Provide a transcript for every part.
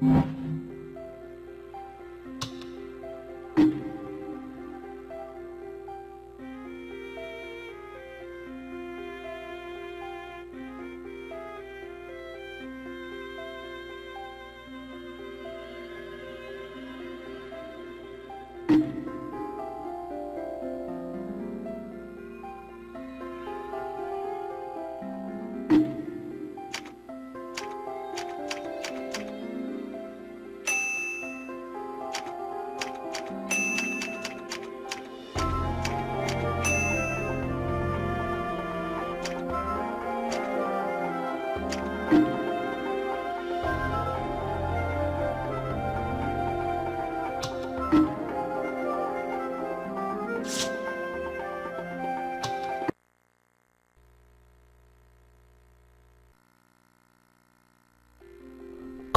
you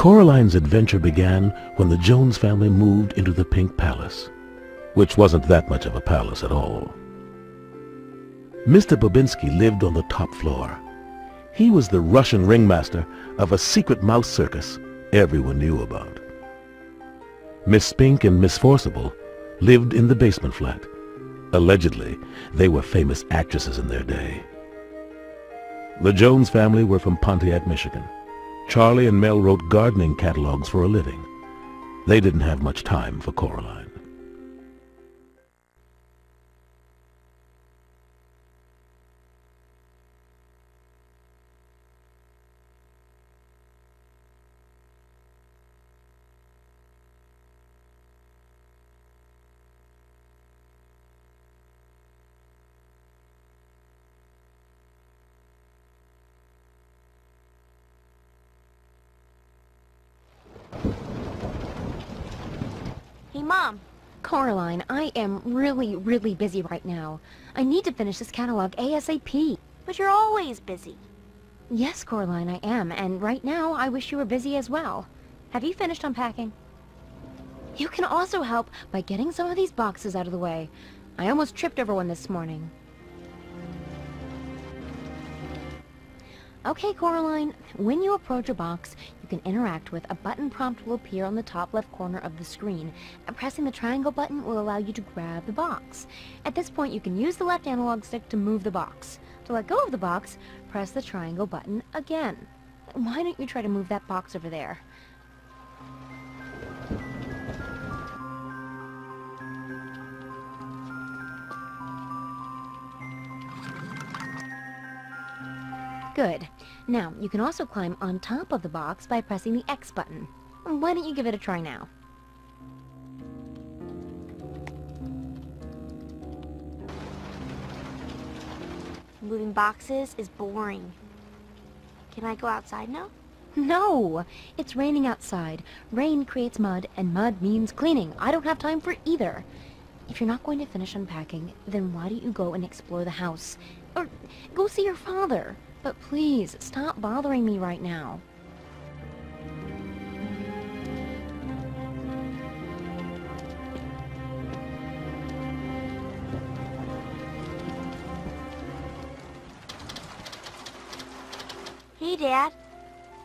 Coraline's adventure began when the Jones family moved into the Pink Palace, which wasn't that much of a palace at all. Mr. Bobinsky lived on the top floor. He was the Russian ringmaster of a secret mouse circus everyone knew about. Miss Spink and Miss Forcible lived in the basement flat. Allegedly, they were famous actresses in their day. The Jones family were from Pontiac, Michigan. Charlie and Mel wrote gardening catalogs for a living. They didn't have much time for Coraline. Hey, Mom. Coraline, I am really, really busy right now. I need to finish this catalog ASAP. But you're always busy. Yes, Coraline, I am, and right now I wish you were busy as well. Have you finished unpacking? You can also help by getting some of these boxes out of the way. I almost tripped over one this morning. Okay, Coraline, when you approach a box, can interact with a button prompt will appear on the top left corner of the screen. Pressing the triangle button will allow you to grab the box. At this point, you can use the left analog stick to move the box. To let go of the box, press the triangle button again. Why don't you try to move that box over there? Good. Now, you can also climb on top of the box by pressing the X button. Why don't you give it a try now? Moving boxes is boring. Can I go outside now? No! It's raining outside. Rain creates mud, and mud means cleaning. I don't have time for either. If you're not going to finish unpacking, then why don't you go and explore the house? Or go see your father. But please, stop bothering me right now. Hey, Dad.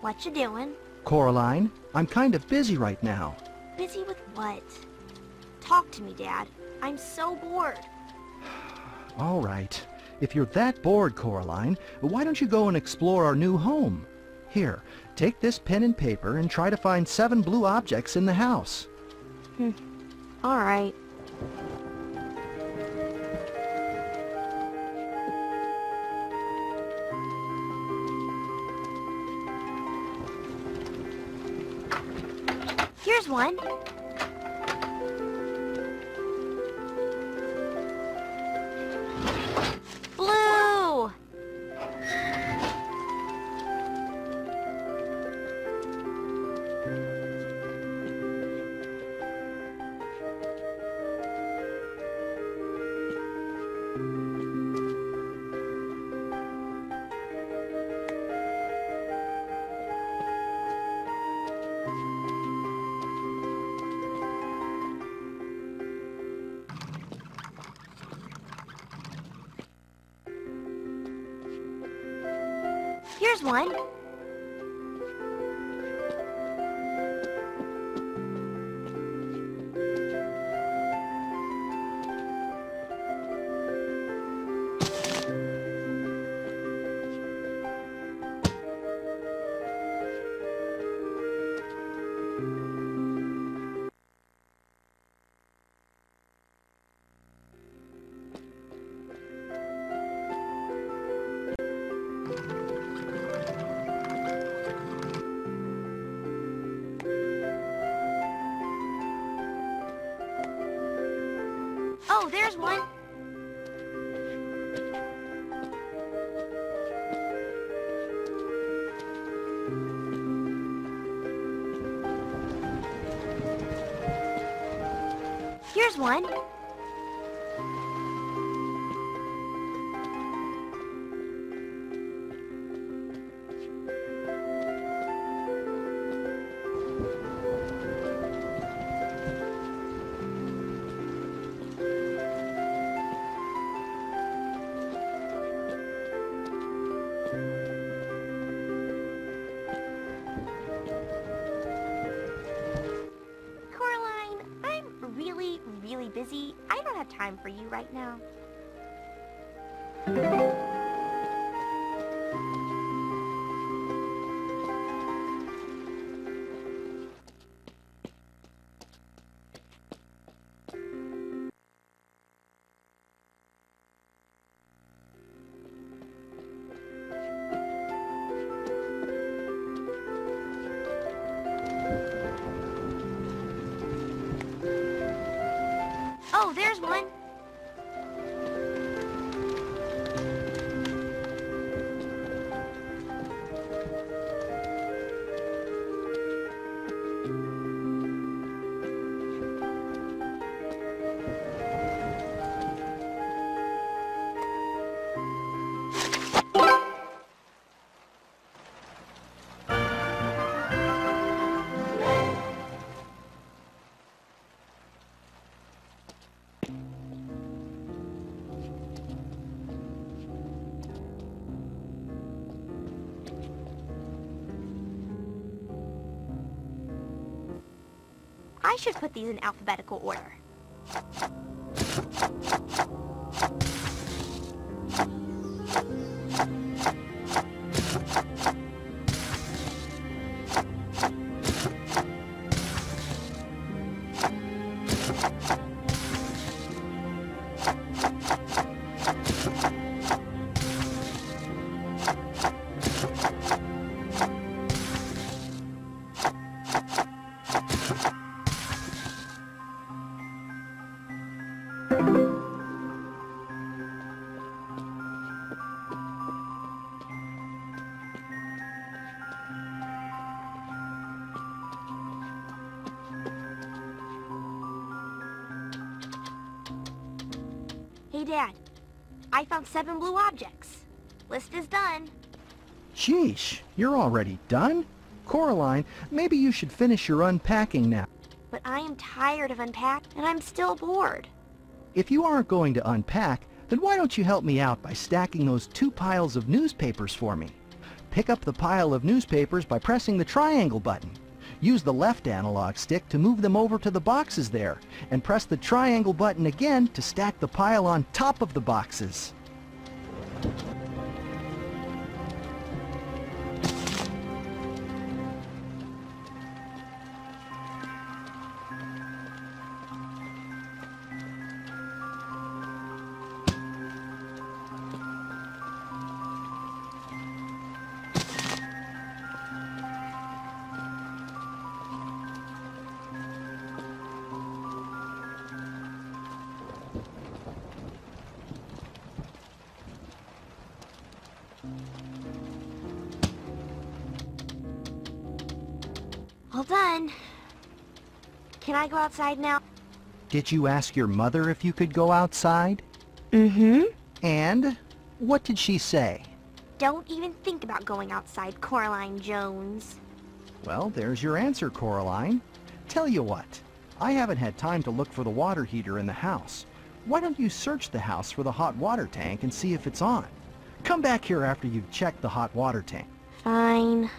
What you doing? Coraline, I'm kind of busy right now. Busy with what? Talk to me, Dad. I'm so bored. All right. If you're that bored, Coraline, why don't you go and explore our new home? Here, take this pen and paper and try to find seven blue objects in the house. Hmm. All right. Here's one. One. For you right now. Oh, there's one. I should put these in alphabetical order. Dad. I found seven blue objects. List is done. Sheesh, you're already done? Coraline, maybe you should finish your unpacking now. But I am tired of unpacking, and I'm still bored. If you aren't going to unpack, then why don't you help me out by stacking those two piles of newspapers for me? Pick up the pile of newspapers by pressing the triangle button. Use the left analog stick to move them over to the boxes there, and press the triangle button again to stack the pile on top of the boxes. All. Can I go outside now? Did you ask your mother if you could go outside? Mm-hmm. And what did she say? Don't even think about going outside, Coraline Jones. Well, there's your answer, Coraline. Tell you what, I haven't had time to look for the water heater in the house. Why don't you search the house for the hot water tank and see if it's on? Come back here after you've checked the hot water tank. Fine.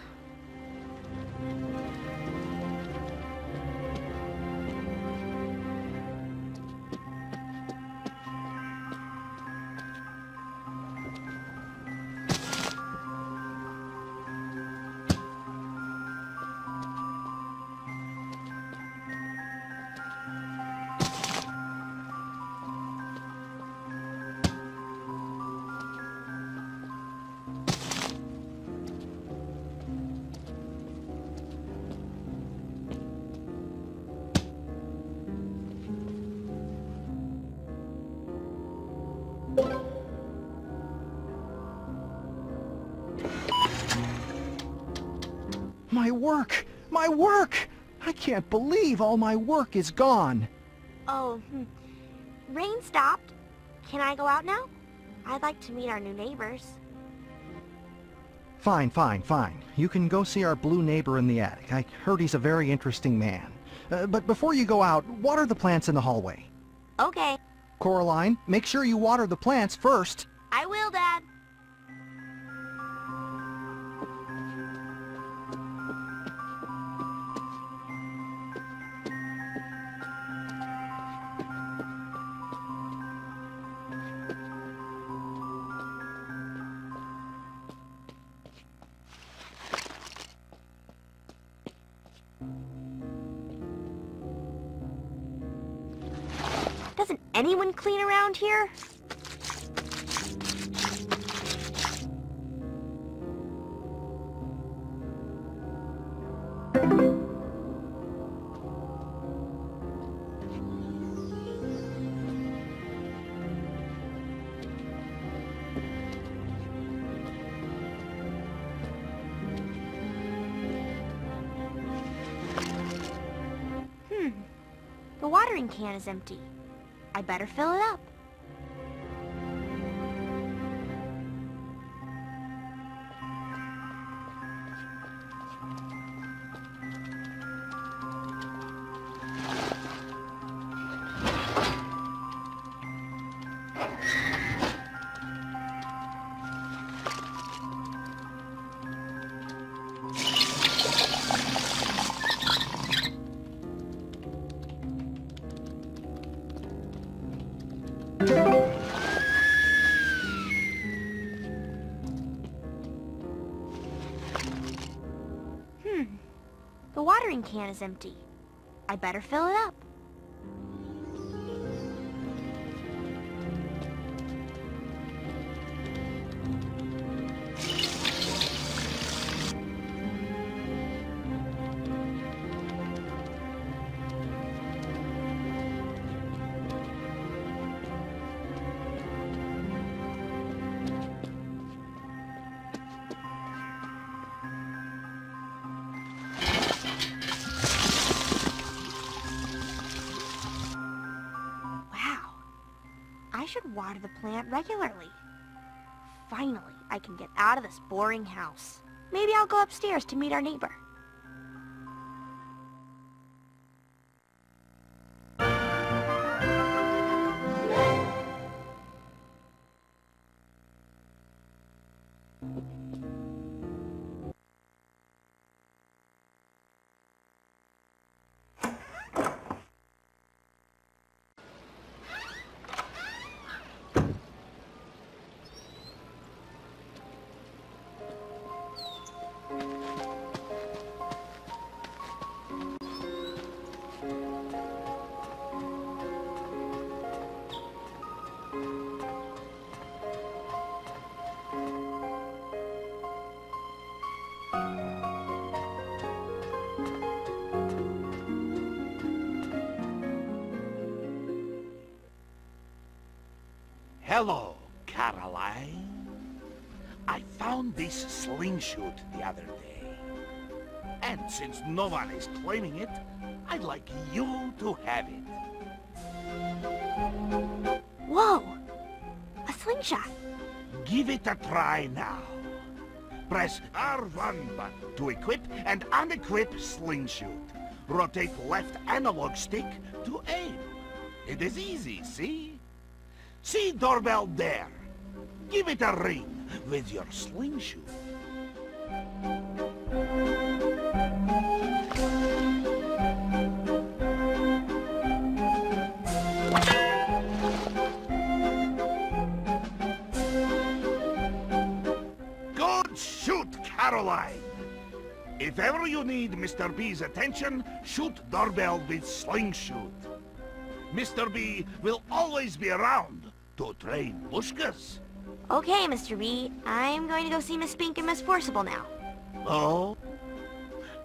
Can't believe all my work is gone. Oh, hmm. Rain stopped. Can I go out now? I'd like to meet our new neighbors. Fine, fine, fine. You can go see our blue neighbor in the attic. I heard he's a very interesting man. Uh, but before you go out, water the plants in the hallway. Okay, Coraline, make sure you water the plants first. Around here? Hmm. The watering can is empty. I better fill it up. Can is empty. I better fill it up. Plant regularly. Finally, I can get out of this boring house. Maybe I'll go upstairs to meet our neighbor. Hello, Caroline. I found this slingshot the other day. And since no one is claiming it, I'd like you to have it. Whoa! A slingshot. Give it a try now. Press R1 button to equip and unequip slingshot. Rotate left analog stick to aim. It is easy, see? See doorbell there. Give it a ring with your slingshot. Good shoot, Caroline. If ever you need Mr. B's attention, shoot doorbell with slingshot. Mr. B will always be around to train Bushkas. Okay, Mr. B. I'm going to go see Miss Spink and Miss Forcible now. Oh?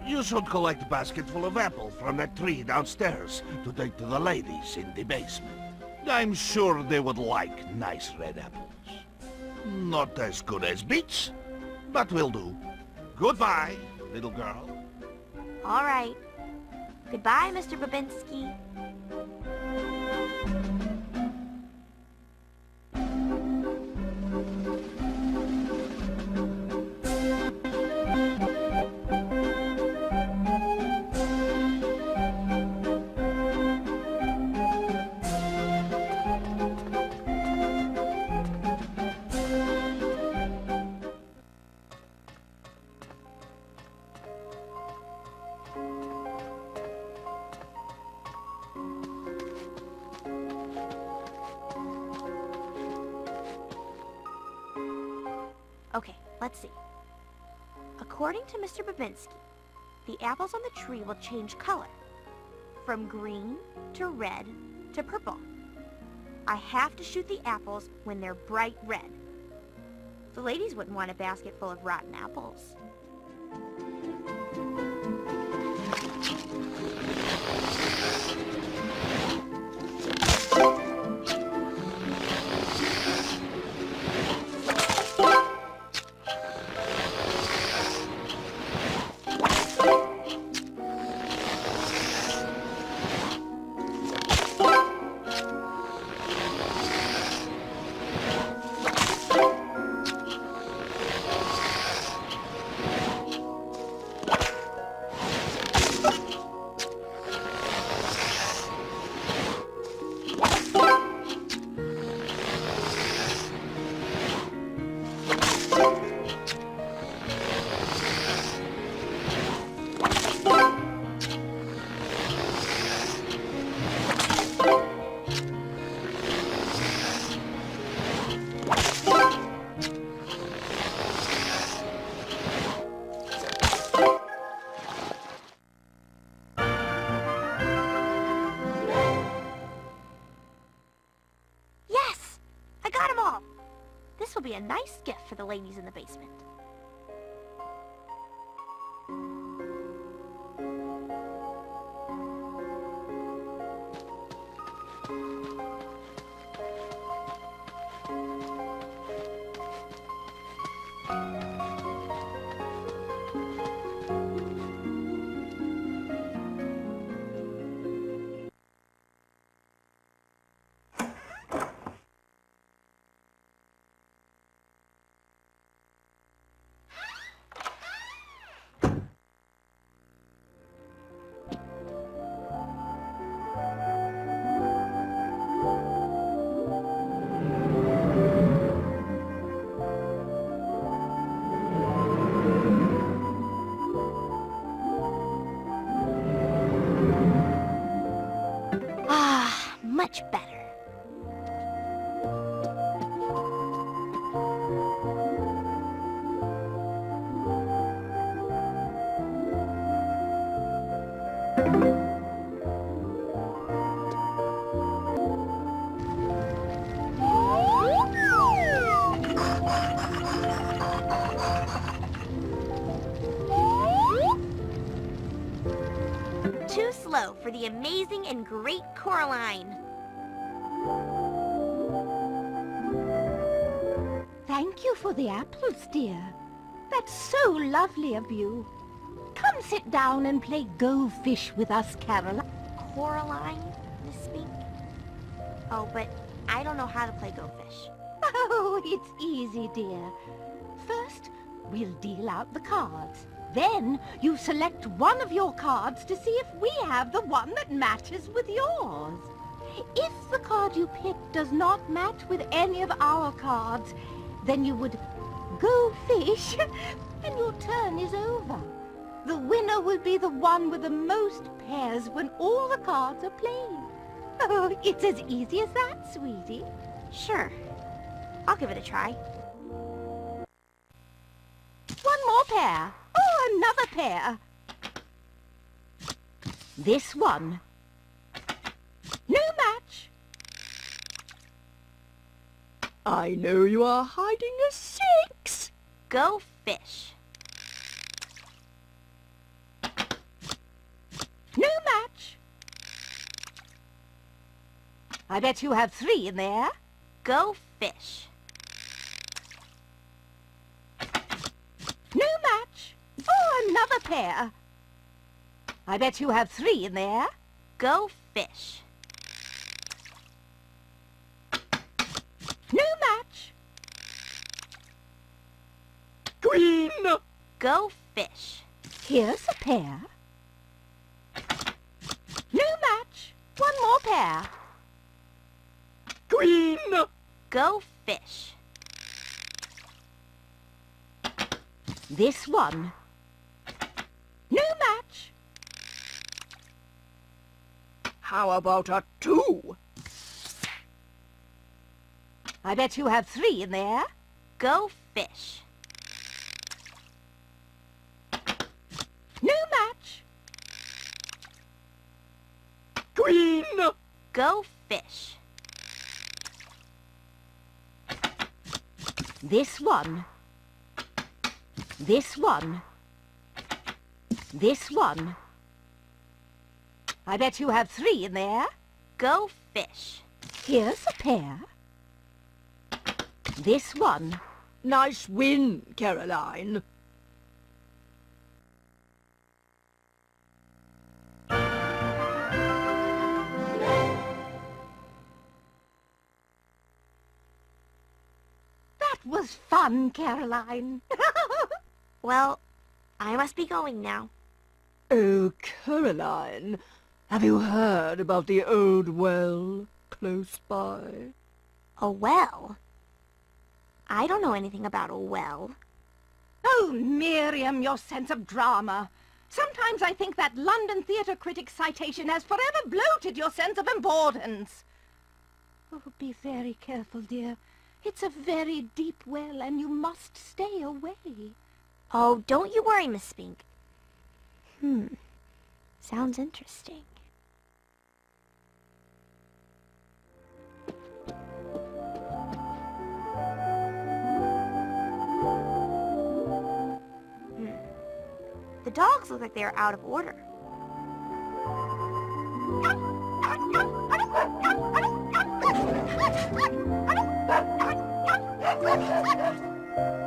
You should collect a basket full of apples from that tree downstairs to take to the ladies in the basement. I'm sure they would like nice red apples. Not as good as beets, but will do. Goodbye, little girl. All right. Goodbye, Mr. Bobinsky. The apples on the tree will change color. From green to red to purple. I have to shoot the apples when they're bright red. The ladies wouldn't want a basket full of rotten apples. Nice gift for the ladies in the basement. Coraline. Thank you for the apples, dear. That's so lovely of you. Come sit down and play Go Fish with us, Caroline. Coraline, Miss Spink? Oh, but I don't know how to play Go Fish. Oh, it's easy, dear. First, we'll deal out the cards. Then you select one of your cards to see if we have the one that matches with yours. If the card you pick does not match with any of our cards, then you would go fish and your turn is over. The winner will be the one with the most pairs when all the cards are played. Oh, it's as easy as that, sweetie. Sure. I'll give it a try. One more pair. Oh, another pair. This one. No match. I know you are hiding a six. Go Fish. No match. I bet you have three in there. Go Fish. No match. Another pair. I bet you have three in there. Go Fish. No match. Green. Go Fish. Here's a pair. No match. One more pair. Green. Go Fish. This one. No match. How about a two? I bet you have three in there. Go fish. No match. Green. Go fish. This one. This one. This one. I bet you have three in there. Go fish. Here's a pair. This one. Nice win, Caroline. That was fun, Caroline. Well, I must be going now. Oh, Caroline, have you heard about the old well close by? A well? I don't know anything about a well. oh, Miriam, your sense of drama. Sometimes I think that London theatre critic citation has forever bloated your sense of importance. Oh, be very careful, dear. It's a very deep well, and you must stay away. Oh, don't you worry, Miss Spink. Hmm. Sounds interesting. Hmm. The dogs look like they are out of order.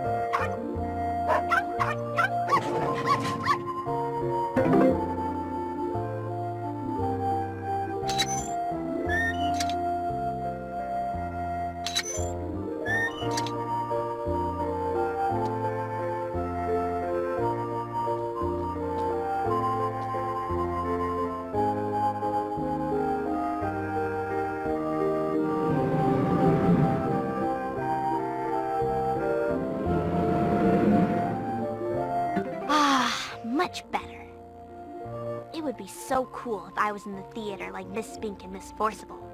so cool if I was in the theater like Miss Spink and Miss Forcible.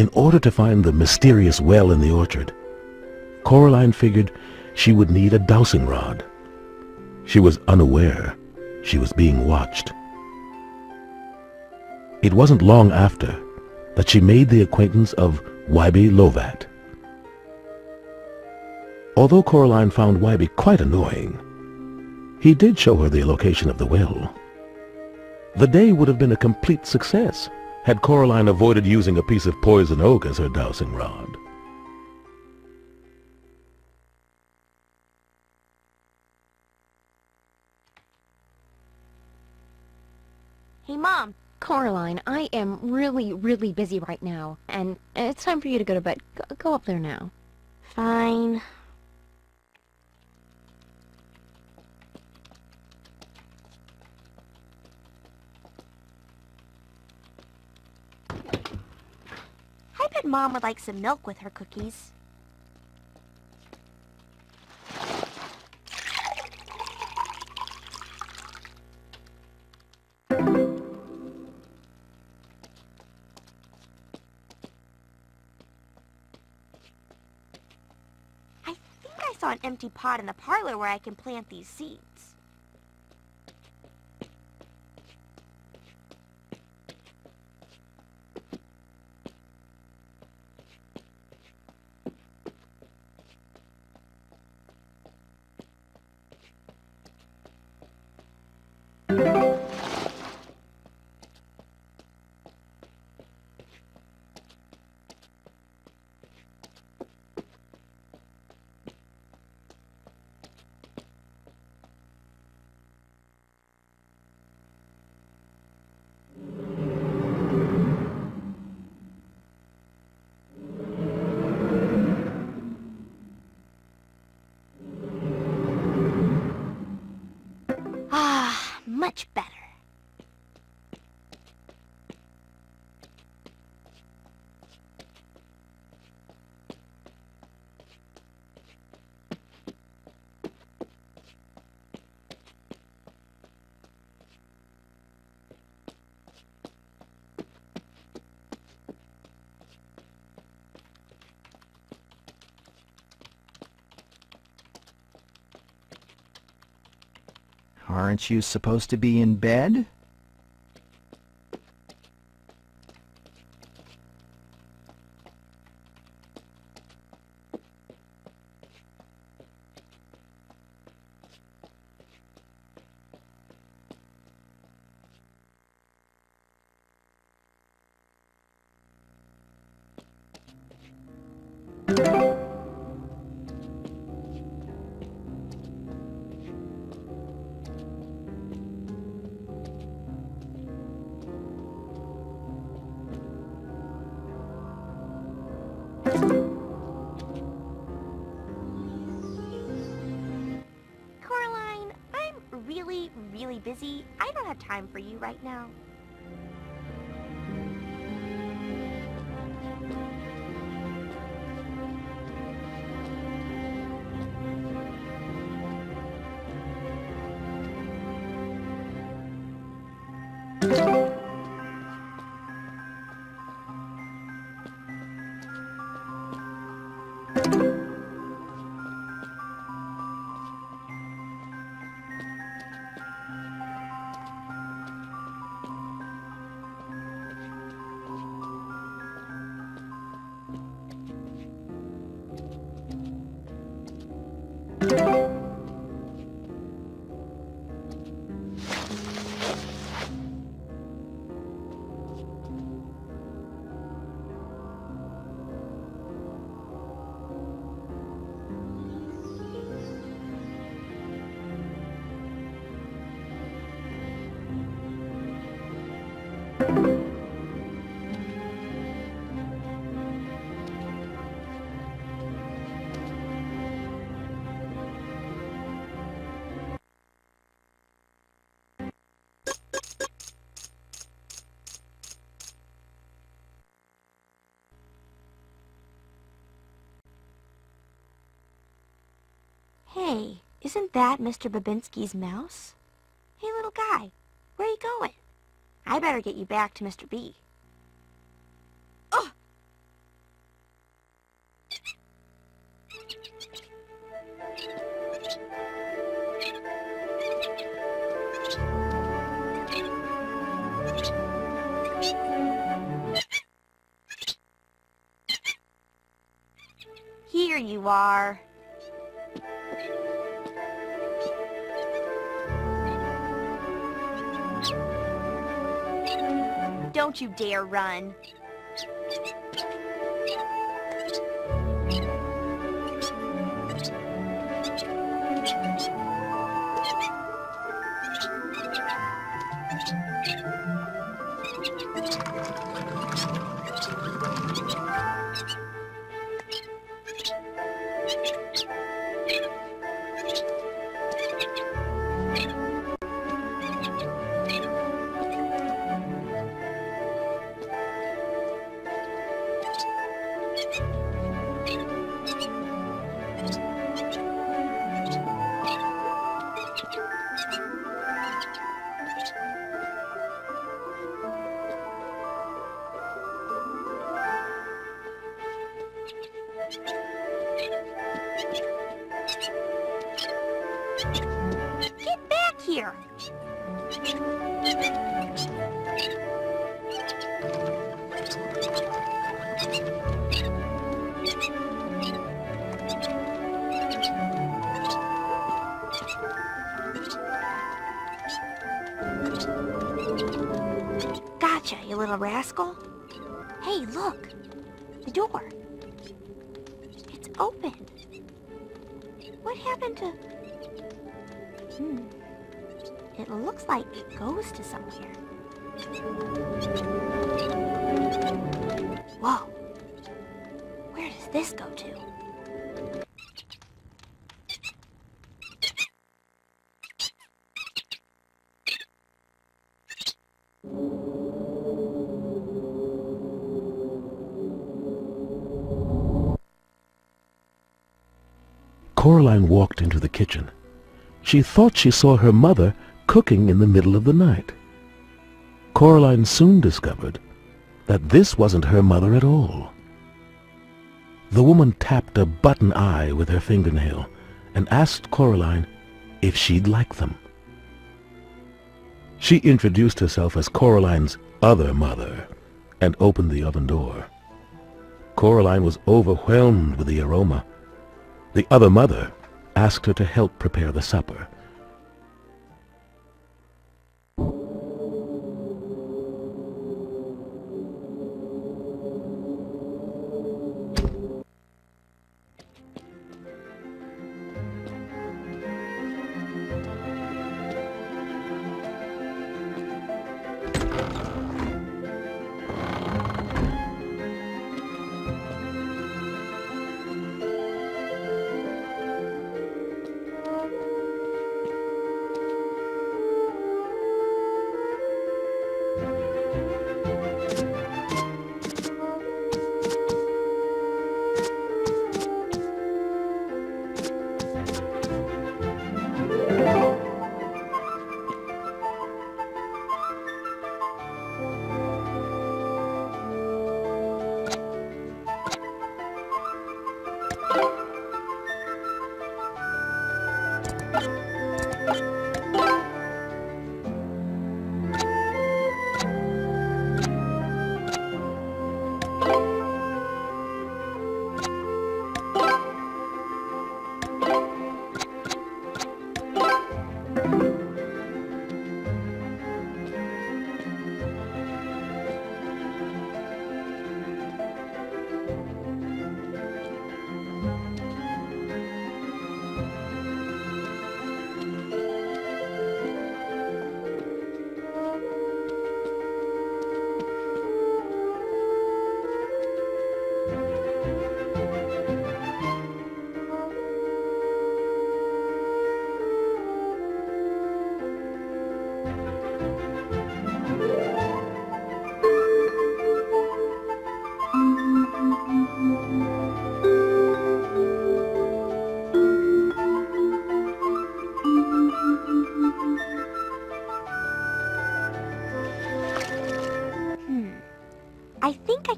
In order to find the mysterious well in the orchard, Coraline figured she would need a dowsing rod. She was unaware she was being watched. It wasn't long after that she made the acquaintance of Wybie Lovat. Although Coraline found Wybie quite annoying, he did show her the location of the well. The day would have been a complete success had Coraline avoided using a piece of poison oak as her dowsing rod. Hey, Mom. Coraline, I am really, really busy right now, and it's time for you to go to bed. Go, go up there now. Fine. Bet Mom would like some milk with her cookies. I think I saw an empty pot in the parlor where I can plant these seeds. Aren't you supposed to be in bed? Isn't that Mr. Bobinsky's mouse? Hey, little guy, where are you going? I better get you back to Mr. B. Oh! Here you are. Don't you dare run. It looks like it goes to somewhere. Whoa. Where does this go to? Coraline walked into the kitchen. She thought she saw her mother cooking in the middle of the night. Coraline soon discovered that this wasn't her mother at all. The woman tapped a button eye with her fingernail and asked Coraline if she'd like them. She introduced herself as Coraline's other mother and opened the oven door. Coraline was overwhelmed with the aroma. The other mother asked her to help prepare the supper.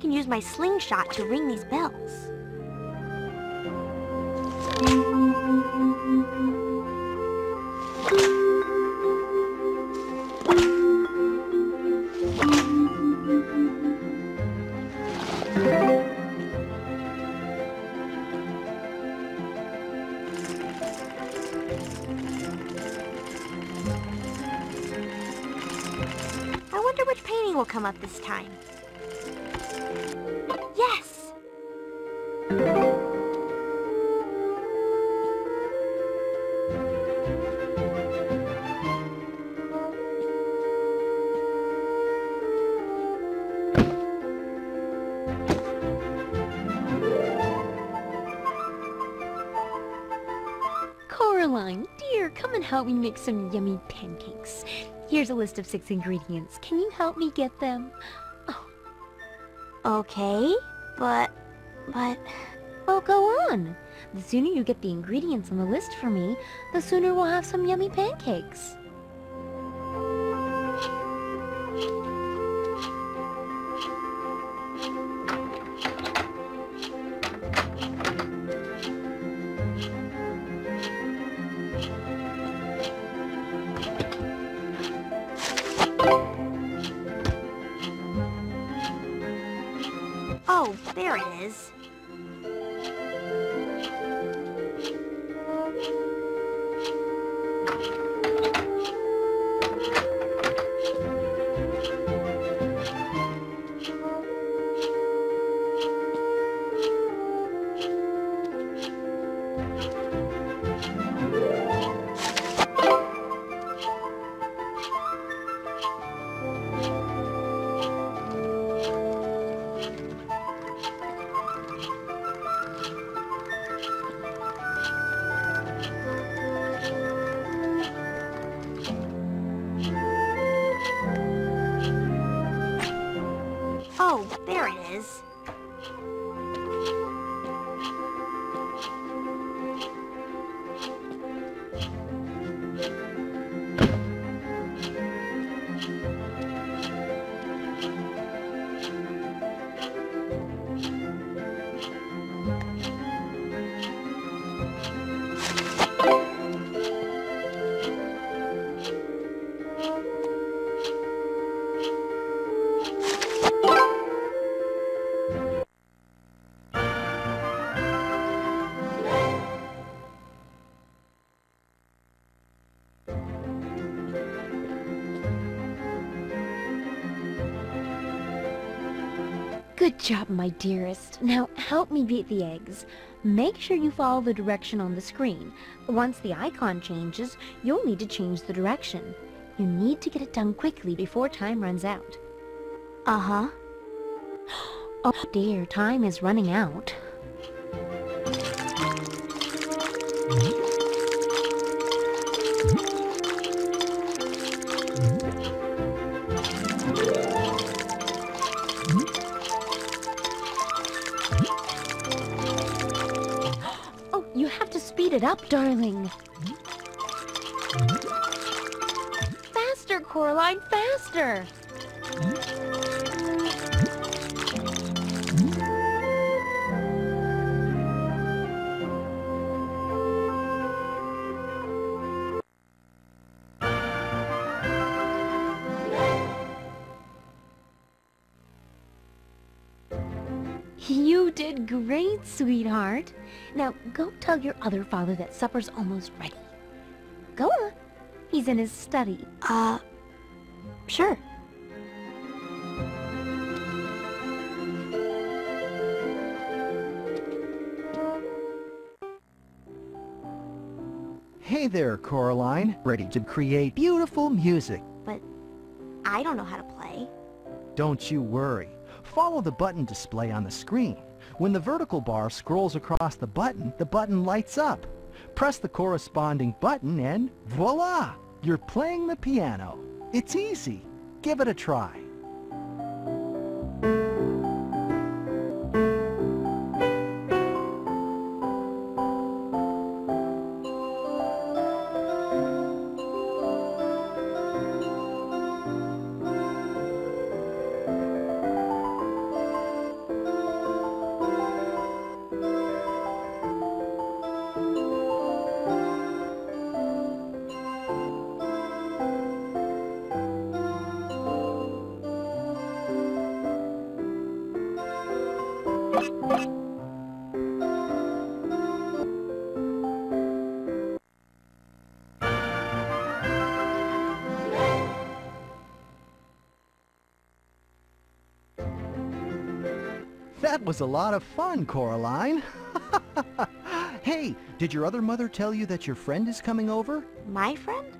Can use my slingshot to ring these bells. Help me make some yummy pancakes. Here's a list of six ingredients. Can you help me get them? Oh. Okay, but... but... Well, go on. The sooner you get the ingredients on the list for me, the sooner we'll have some yummy pancakes. Job, my dearest. Now help me beat the eggs. Make sure you follow the direction on the screen. Once the icon changes, you'll need to change the direction. You need to get it done quickly before time runs out. Uh-huh. Oh dear, time is running out. Darling. Faster, Coraline, faster! Go tell your other father that supper's almost ready. Go on. He's in his study. Uh, sure. Hey there, Coraline. Ready to create beautiful music. But I don't know how to play. Don't you worry. Follow the button display on the screen. When the vertical bar scrolls across the button, the button lights up. Press the corresponding button and voila! You're playing the piano. It's easy. Give it a try. That was a lot of fun, Coraline. hey, did your other mother tell you that your friend is coming over? My friend?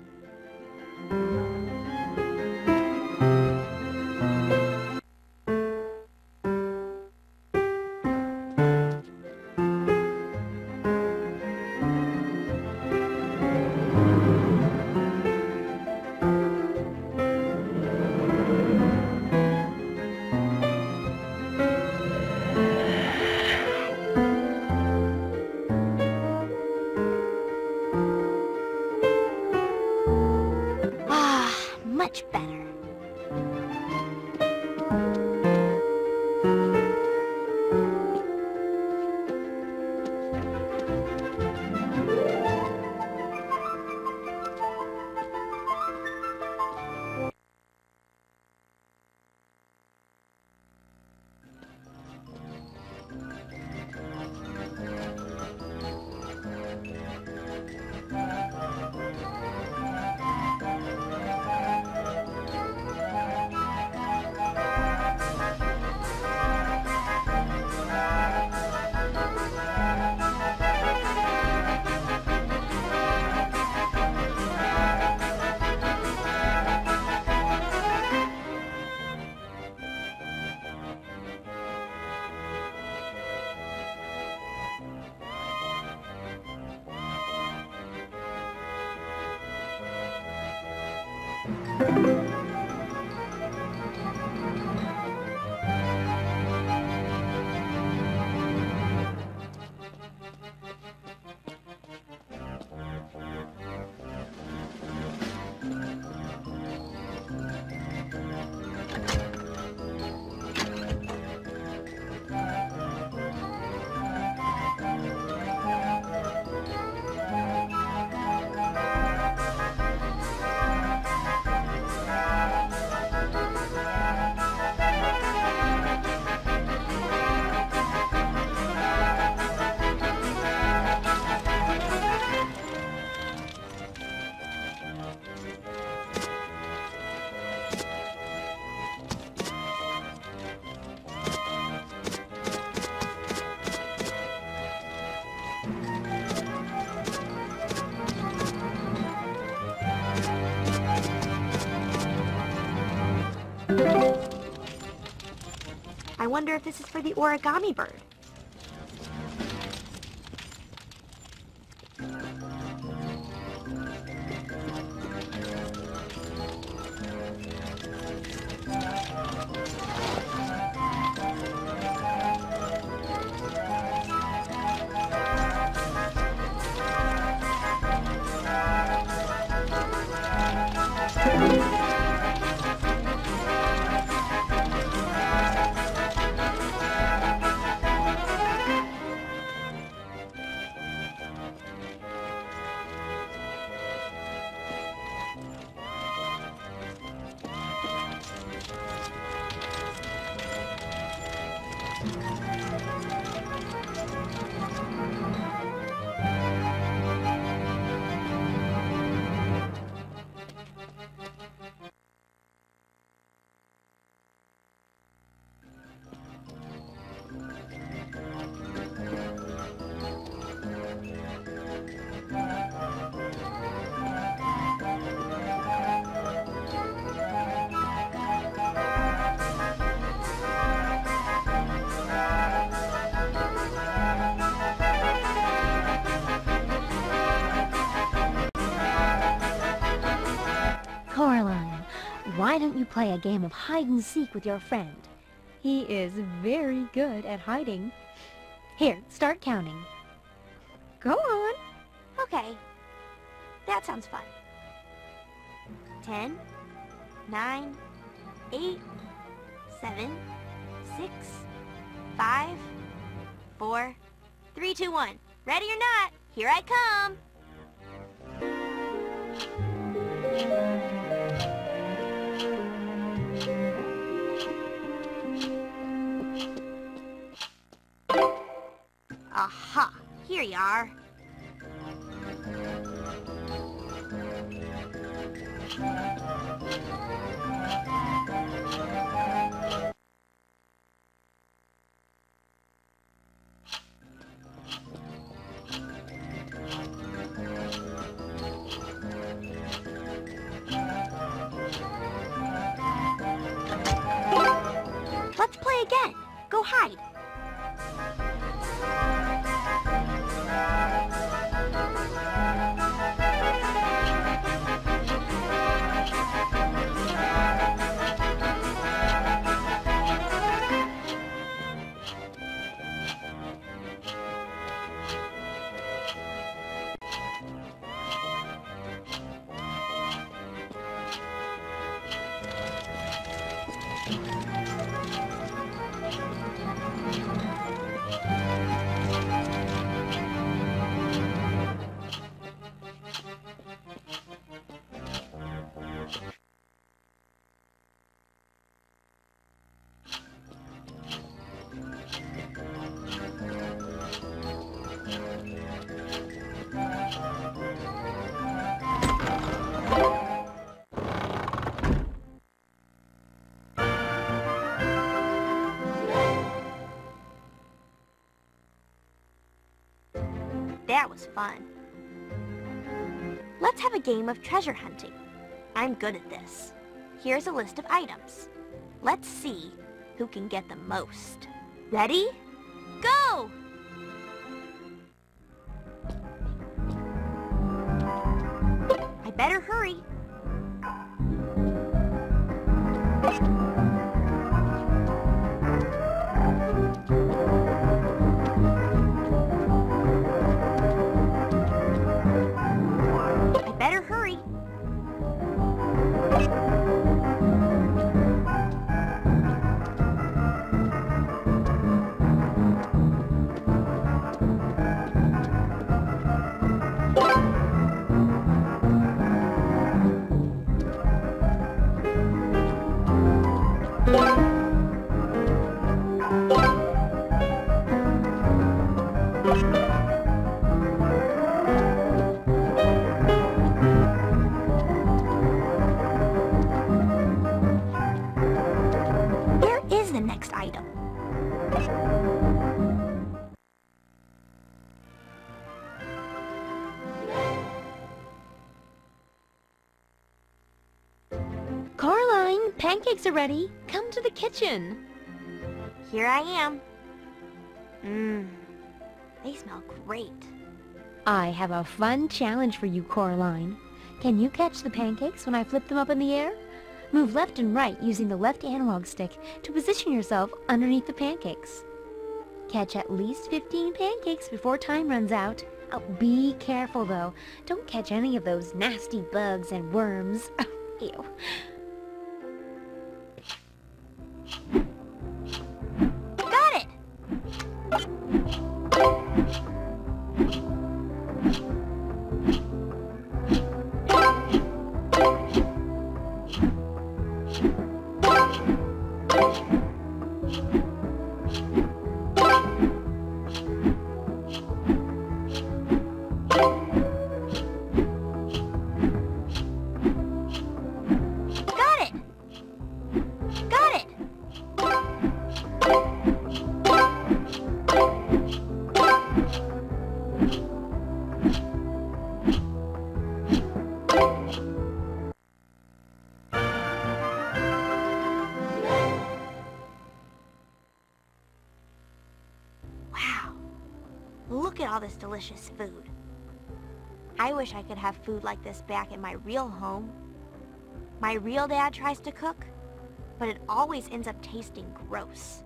Wonder if this is for the origami bird. You play a game of hide and seek with your friend? He is very good at hiding. Here, start counting. Go on. Okay. That sounds fun. Ten, nine, eight, seven, six, five, four, three, two, one. Ready or not, here I come. Aha! Here you are. Was fun. Let's have a game of treasure hunting. I'm good at this. Here's a list of items. Let's see who can get the most. Ready? Pancakes are ready. Come to the kitchen. Here I am. Mmm, they smell great. I have a fun challenge for you, Coraline. Can you catch the pancakes when I flip them up in the air? Move left and right using the left analog stick to position yourself underneath the pancakes. Catch at least 15 pancakes before time runs out. Oh, be careful though. Don't catch any of those nasty bugs and worms. Ew. Got delicious food. I wish I could have food like this back in my real home. My real dad tries to cook, but it always ends up tasting gross.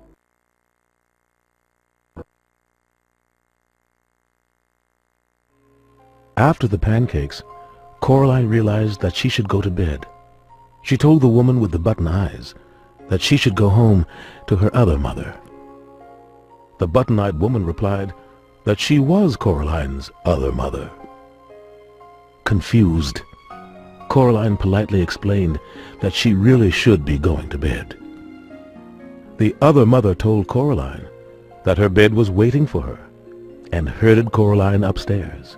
After the pancakes, Coraline realized that she should go to bed. She told the woman with the button eyes that she should go home to her other mother. The button-eyed woman replied that she was Coraline's other mother. Confused, Coraline politely explained that she really should be going to bed. The other mother told Coraline that her bed was waiting for her and herded Coraline upstairs.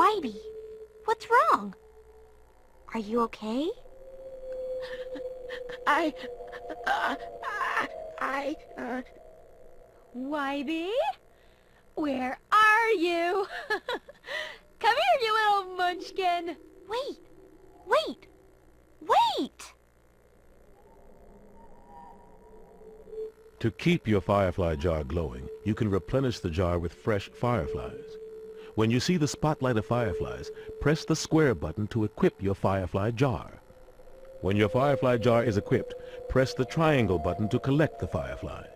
Wybie, what's wrong? Are you okay? I... Uh, I... Uh... Wybie? Where are you? Come here, you little munchkin! Wait! Wait! Wait! To keep your firefly jar glowing, you can replenish the jar with fresh fireflies. When you see the spotlight of fireflies, press the square button to equip your firefly jar. When your firefly jar is equipped, press the triangle button to collect the fireflies.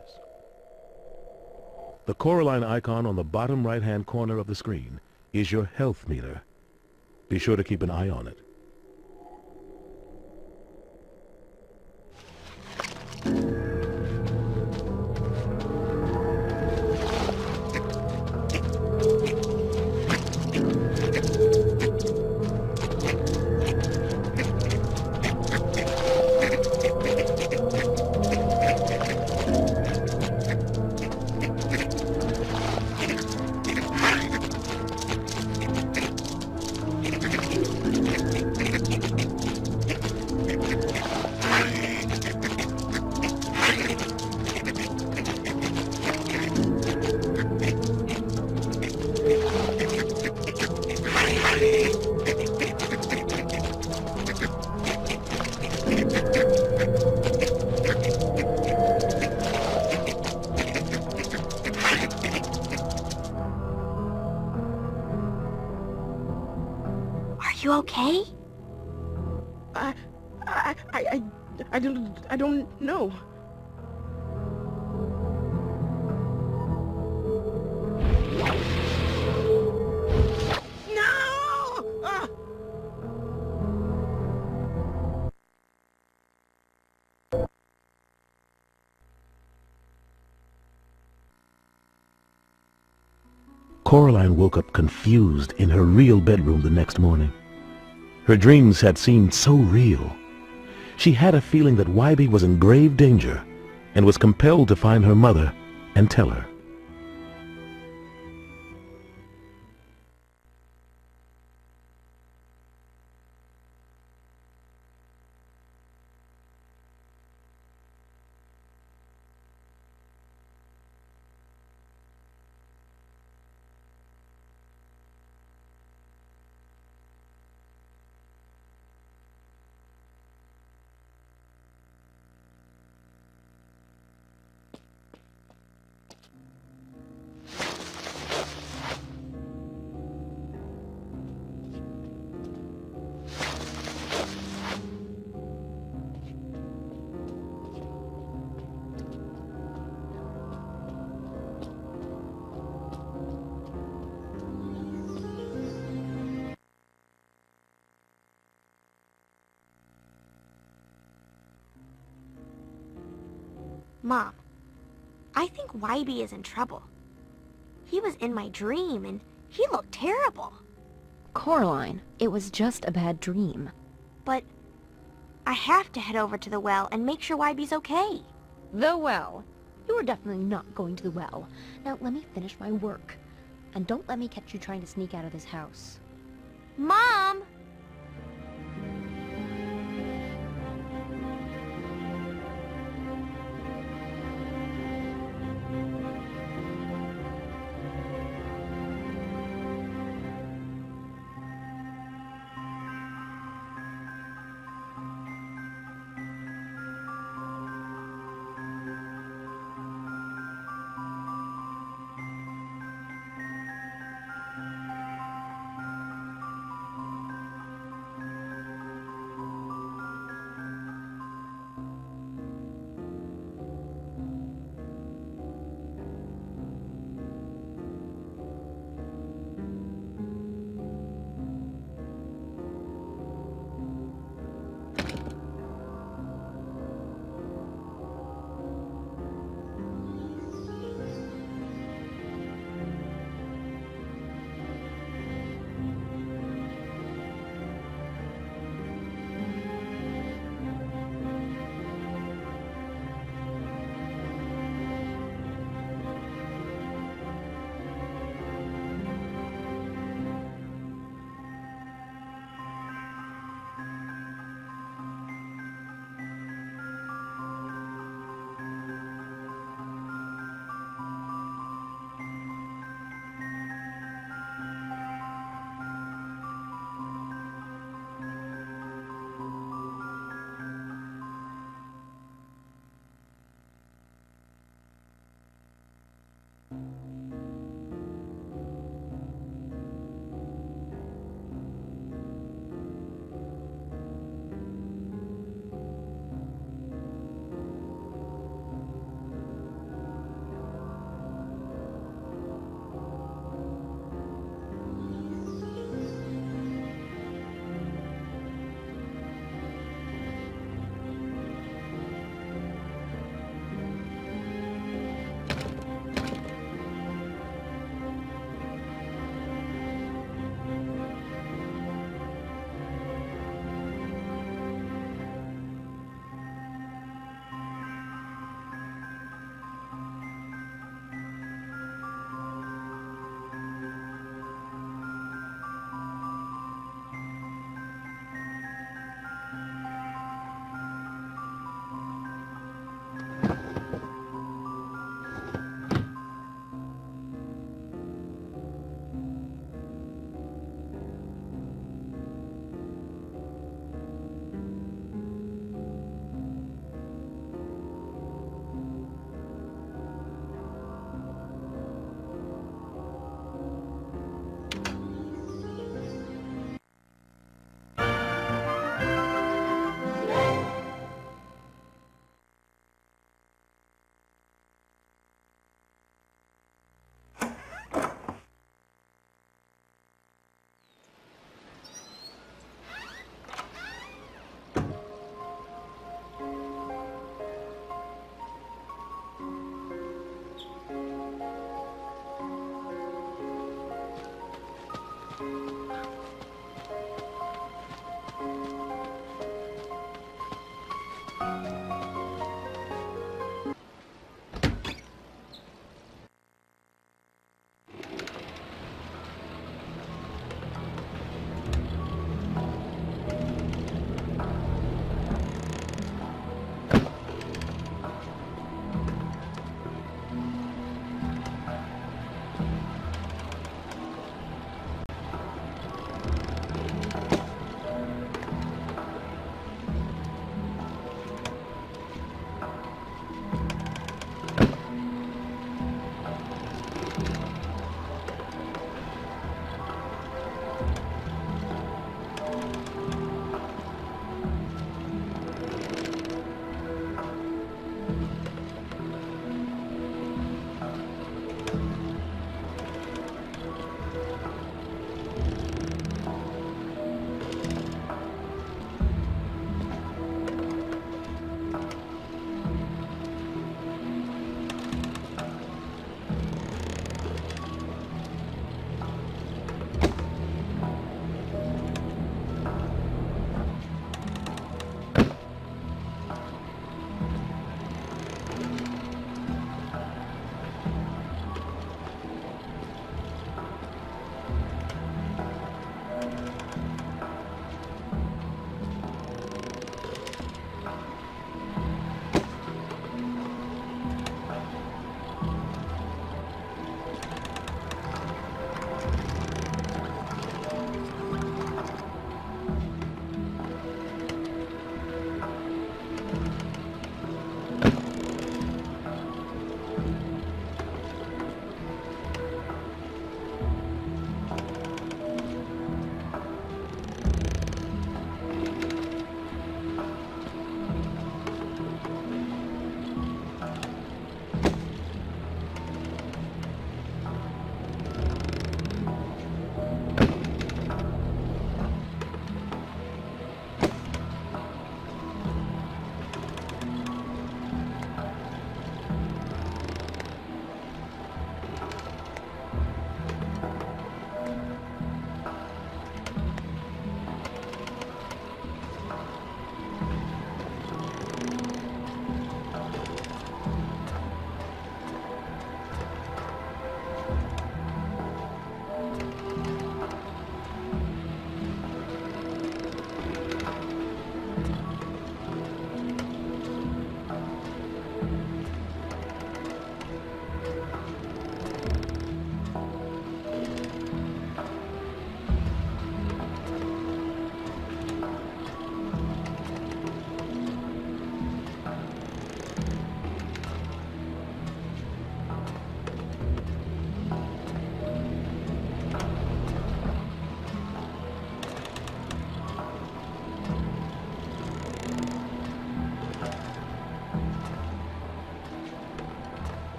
The Coraline icon on the bottom right-hand corner of the screen is your health meter. Be sure to keep an eye on it. Woke up confused in her real bedroom the next morning. Her dreams had seemed so real. She had a feeling that Wybie was in grave danger and was compelled to find her mother and tell her. Trouble. He was in my dream and he looked terrible. Coraline, it was just a bad dream. But I have to head over to the well and make sure Wybie's okay. The well. You are definitely not going to the well. Now let me finish my work. And don't let me catch you trying to sneak out of this house. Mom!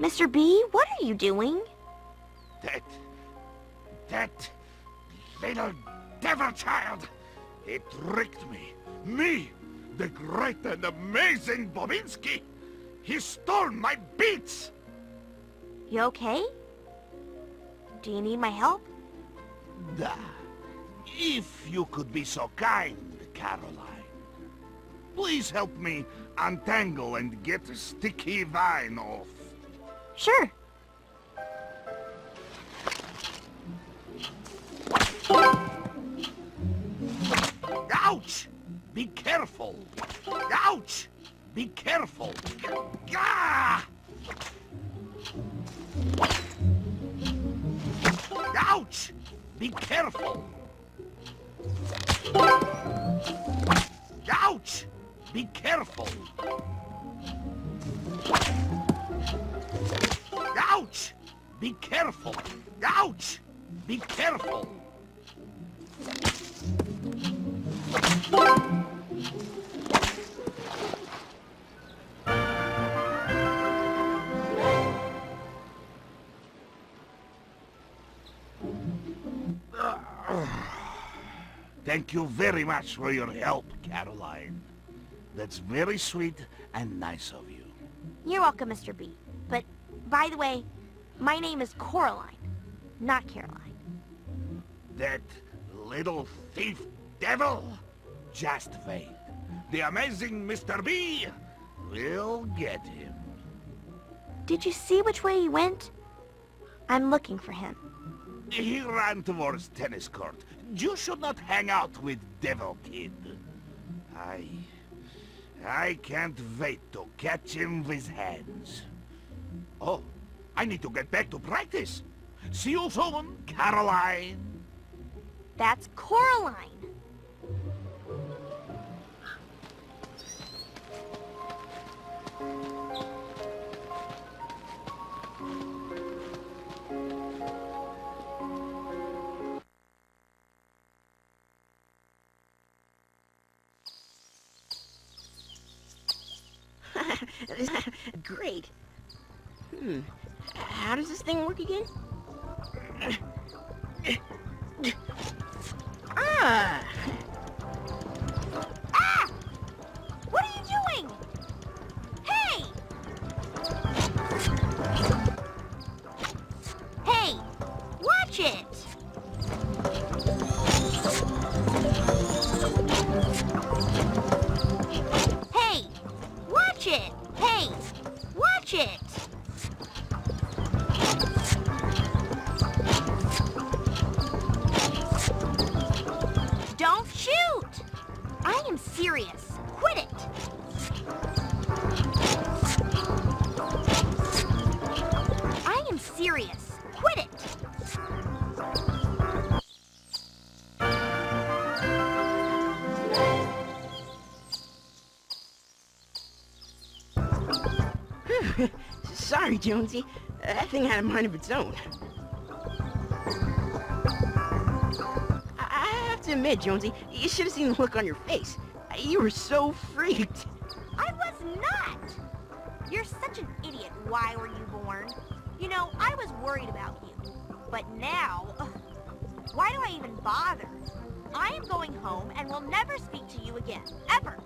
Mr. B, what are you doing? That... that little devil child! He tricked me. Me, the great and amazing Bobinsky! He stole my beets! You okay? Do you need my help? Da. If you could be so kind, Caroline. Please help me untangle and get the sticky vine off. Sure. Ouch! Be careful! Ouch! Be careful! Gah! Ouch! Be careful! Ouch! Be careful! Ouch! Be careful! Ouch! Be careful! Thank you very much for your help, Caroline. That's very sweet and nice of you. You're welcome, Mr. B. But, by the way, my name is Coraline, not Caroline. That little thief devil? Just wait. The amazing Mr. B will get him. Did you see which way he went? I'm looking for him. He ran towards tennis court. You should not hang out with Devil Kid. I... I can't wait to catch him with hands. Oh, I need to get back to practice. See you soon, Caroline. That's Coraline. Great. Hmm. How does this thing work again? Ah! Ah! What are you doing? Hey! Hey! Watch it! It! Jonesy. Uh, that thing had a mind of its own. I I have to admit, Jonesy, you should have seen the look on your face. You were so freaked. I was not! You're such an idiot. Why were you born? You know, I was worried about you. But now, why do I even bother? I am going home and will never speak to you again. Ever.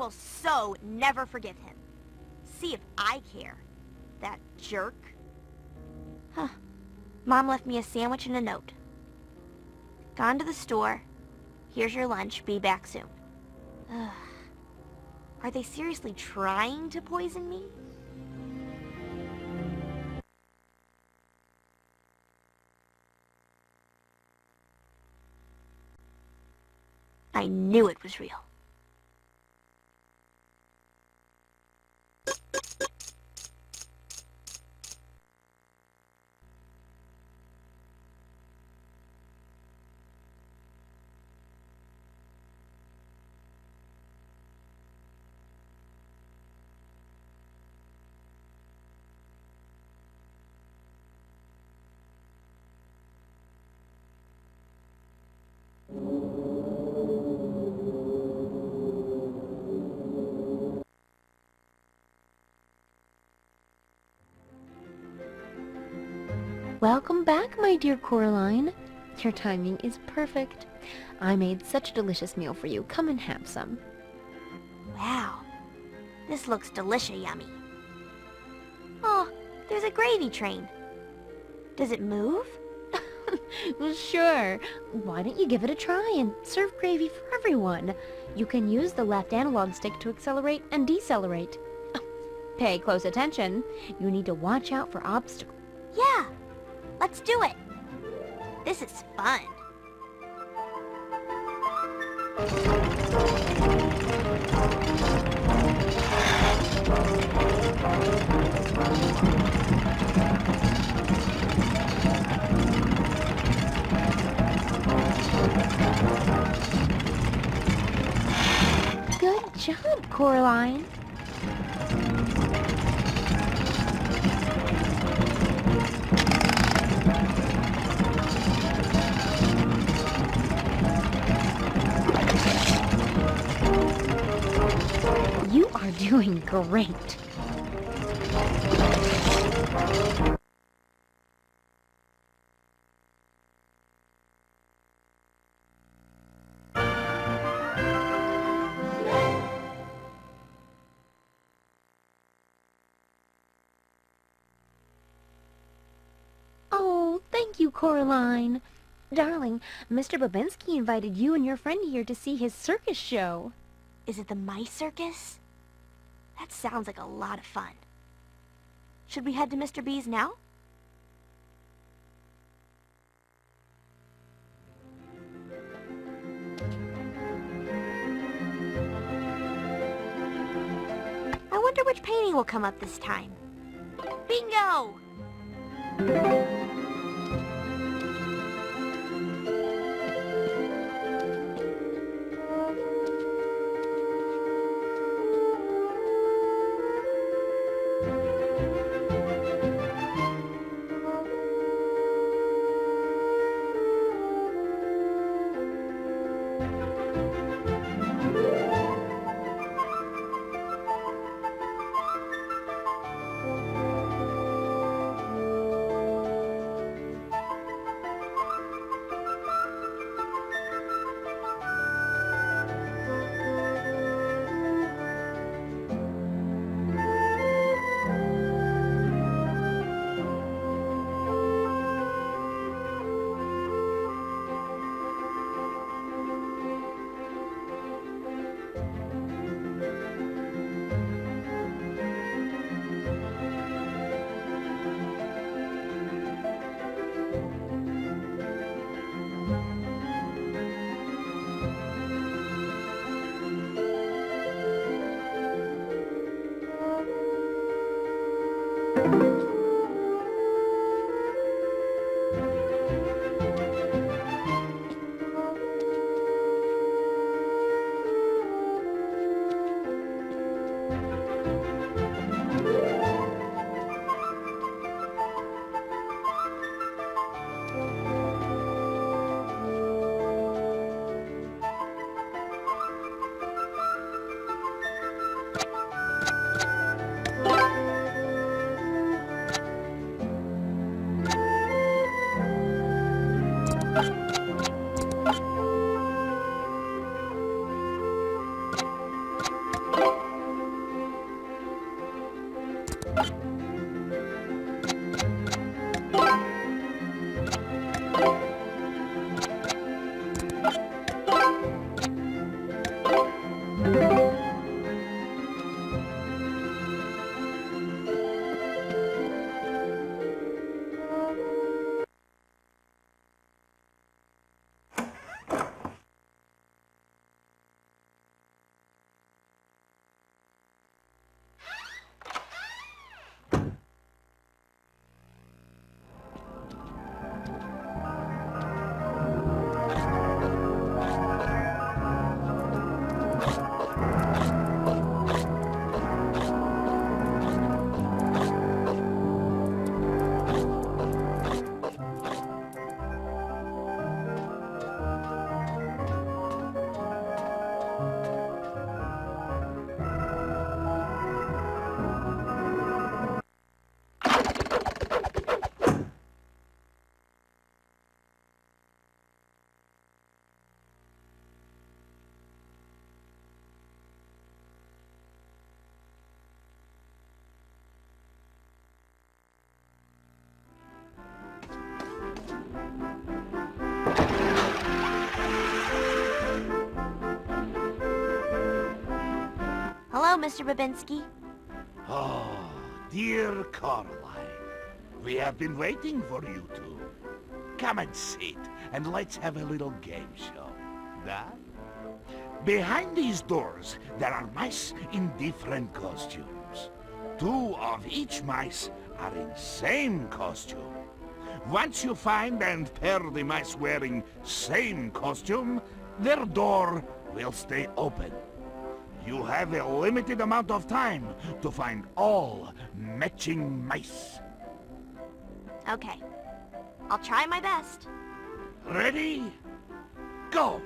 Will so never forgive him. See if I care. That jerk. Huh. Mom left me a sandwich and a note. Gone to the store. Here's your lunch. Be back soon. Ugh. Are they seriously trying to poison me? I knew it was real. Welcome back, my dear Coraline. Your timing is perfect. I made such a delicious meal for you. Come and have some. Wow, this looks delicious yummy. Oh, there's a gravy train. Does it move? well, sure. Why don't you give it a try and serve gravy for everyone? You can use the left analog stick to accelerate and decelerate. Pay close attention. You need to watch out for obstacles. Yeah, let's do it. This is fun. Good job, Coraline. Doing great. Oh, thank you, Coraline. Darling, Mr. Bobinsky invited you and your friend here to see his circus show. Is it the mice circus? That sounds like a lot of fun. Should we head to Mr. B's now? I wonder which painting will come up this time. Bingo! Mr. Bobinsky. Oh, dear Caroline. We have been waiting for you two. Come and sit, and let's have a little game show. That? Behind these doors, there are mice in different costumes. Two of each mice are in same costume. Once you find and pair the mice wearing same costume, their door will stay open. You have a limited amount of time to find all matching mice. Okay. I'll try my best. Ready? Go!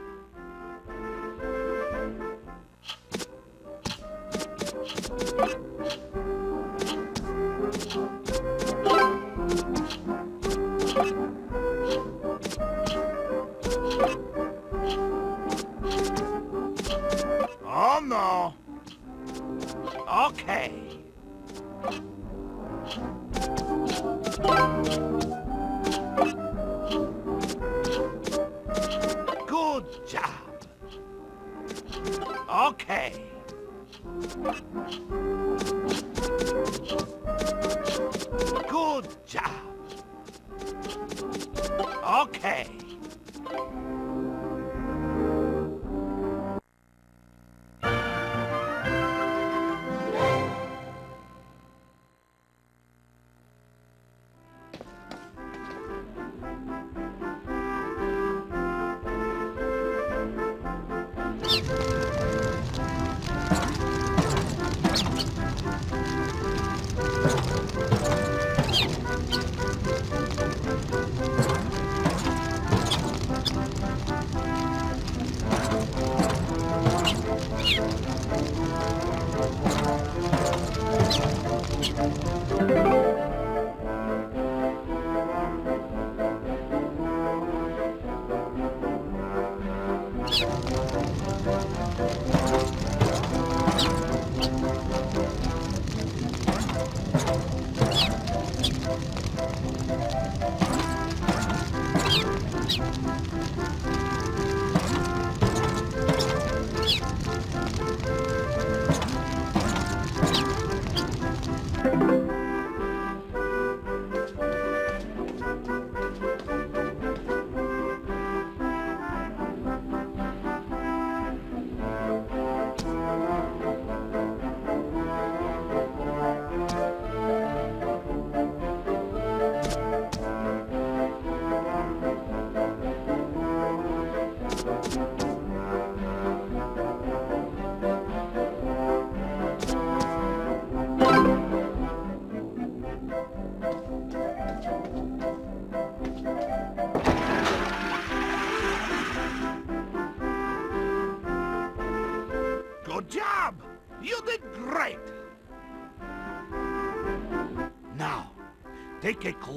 Okay. Good job. Okay. Good job. Okay.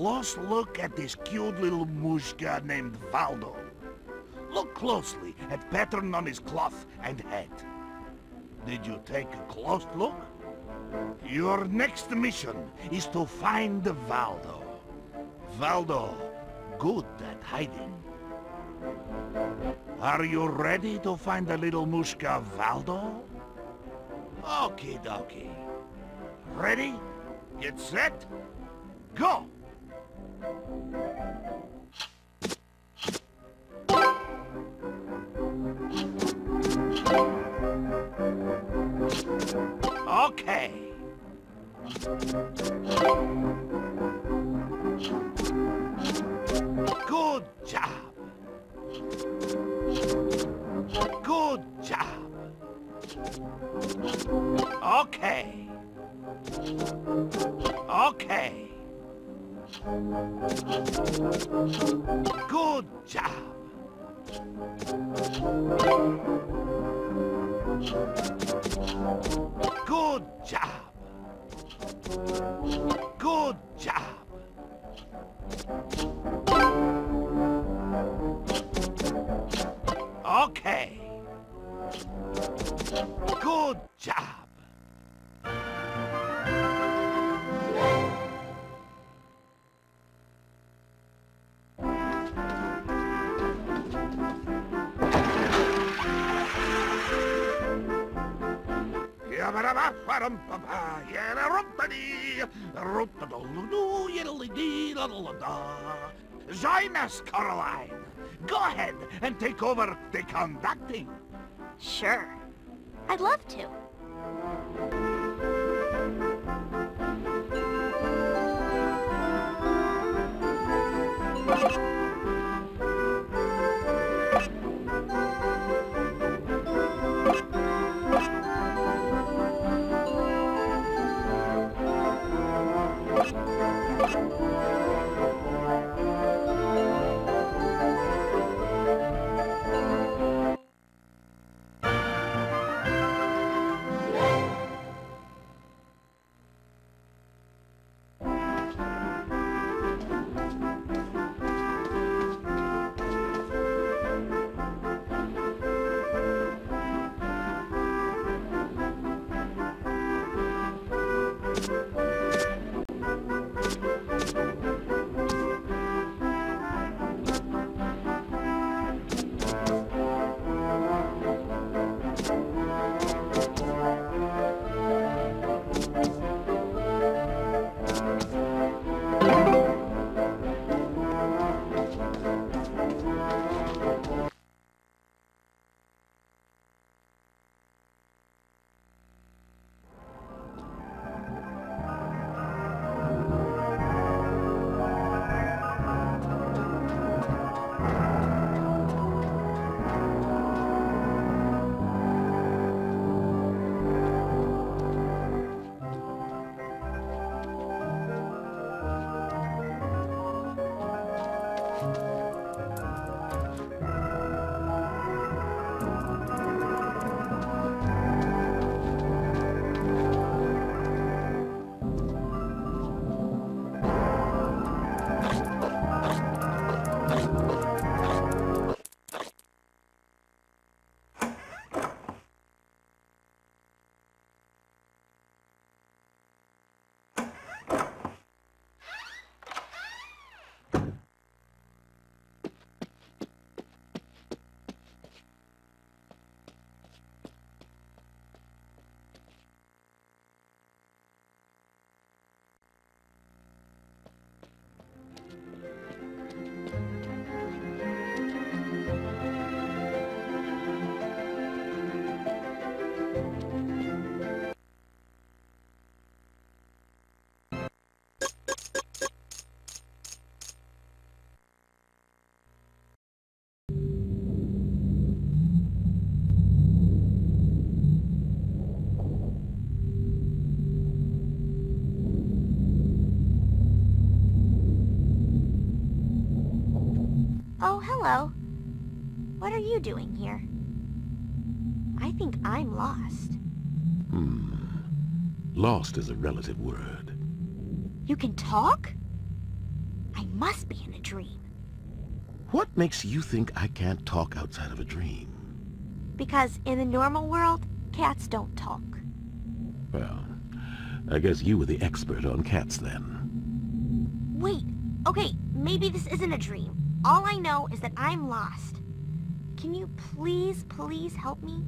Close look at this cute little mushka named Valdo. Look closely at pattern on his cloth and hat. Did you take a close look? Your next mission is to find Valdo. Valdo, good at hiding. Are you ready to find the little mushka Valdo? Okie dokie. Ready? Get set? Go! Okay. Good job. Good job. Okay. Okay. Good job. Good job. Good job. Okay. Good job. Yabba-dabba. ba-dum, ba-ba, yada, rumpa-dee, rumpa-doo-doo, yiddle-dee, da-da-da-da. Join us, Coraline. Go ahead and take over the conducting. Sure. I'd love to. Hello. What are you doing here? I think I'm lost. Hmm. Lost is a relative word. You can talk? I must be in a dream. What makes you think I can't talk outside of a dream? Because in the normal world, cats don't talk. Well, I guess you were the expert on cats then. Wait, okay, maybe this isn't a dream. All I know is that I'm lost. Can you please, please help me?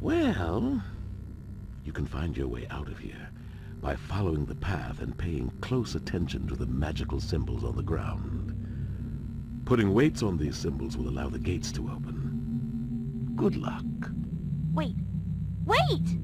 Well, you can find your way out of here by following the path and paying close attention to the magical symbols on the ground. Putting weights on these symbols will allow the gates to open. Good luck. Wait, wait!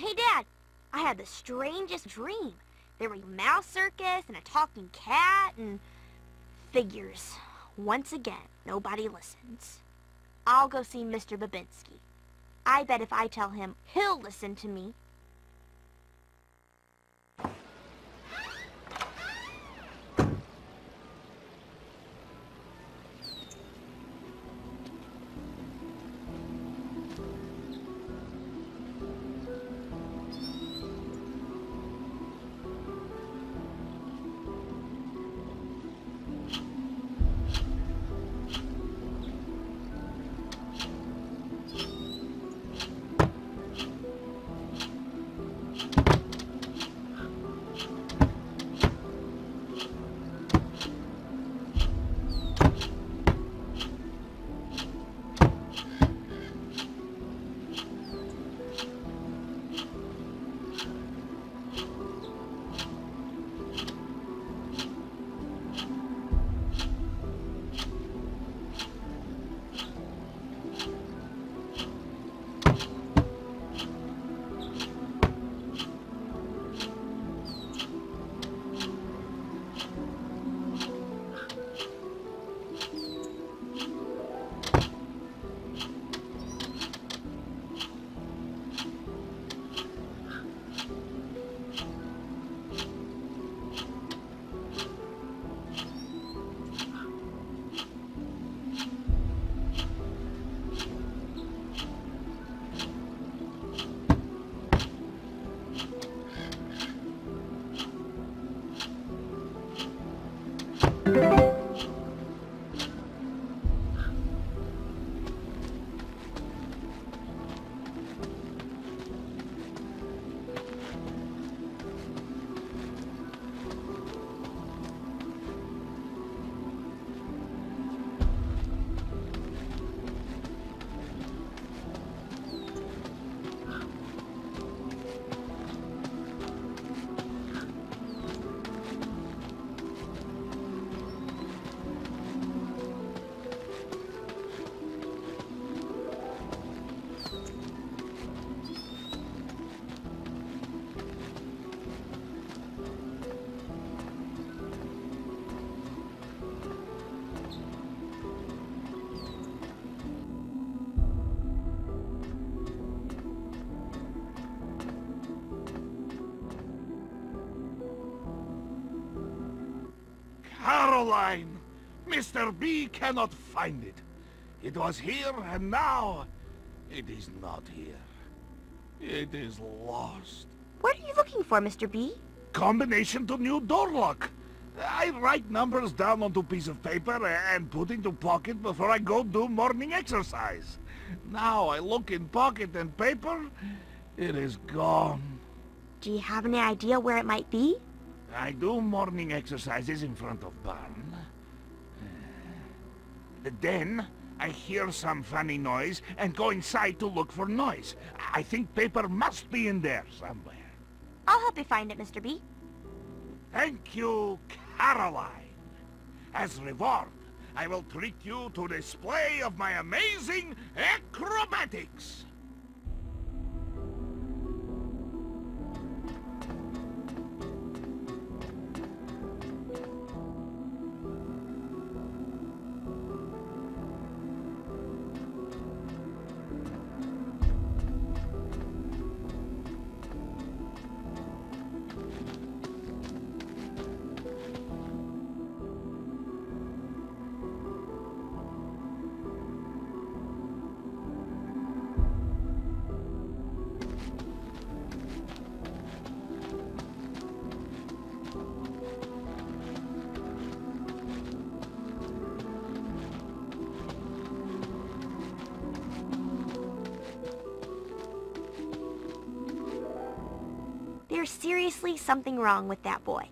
Hey, Dad. I had the strangest dream. There were a mouse circus and a talking cat and figures. Once again, nobody listens. I'll go see Mr. Bobinsky. I bet if I tell him, he'll listen to me. Caroline! Mr. B cannot find it. It was here, and now it is not here. It is lost. What are you looking for, Mr. B? Combination to new door lock. I write numbers down onto piece of paper and put into pocket before I go do morning exercise. Now I look in pocket and paper, it is gone. Do you have any idea where it might be? I do morning exercises in front of. Then I hear some funny noise and go inside to look for noise. I think paper must be in there somewhere. I'll help you find it, Mr. B. Thank you, Caroline. As reward, I will treat you to display of my amazing acrobatics. Something wrong with that boy.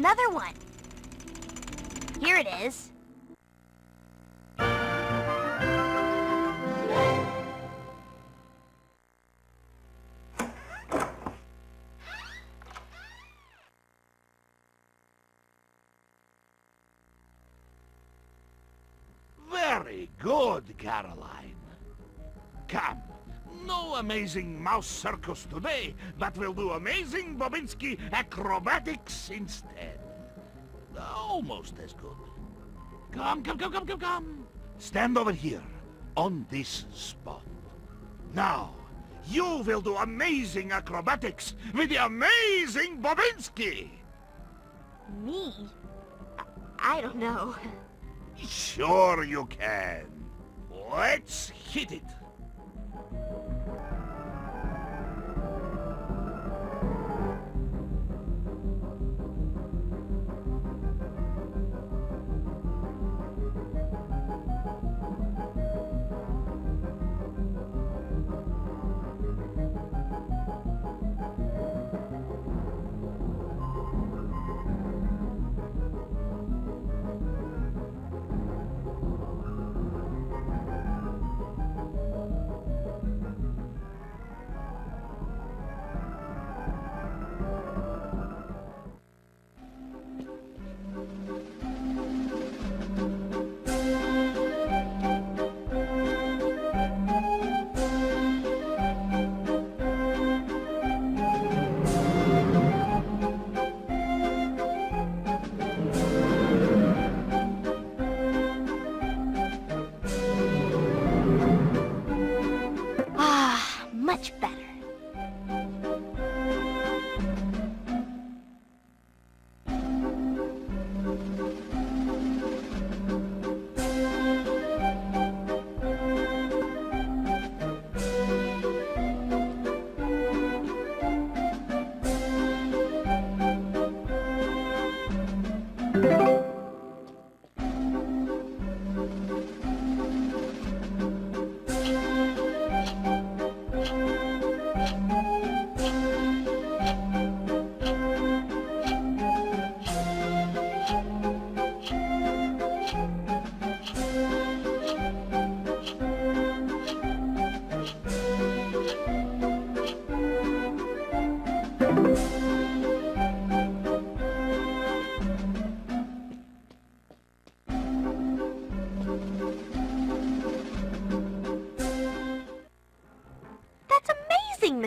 Another one. Amazing mouse circus today, but we'll do amazing Bobinsky acrobatics instead. Almost as good. Come, come, come, come, come, come. Stand over here, on this spot. Now, you will do amazing acrobatics with the amazing Bobinsky. Me? I, I don't know. Sure you can. Let's hit it.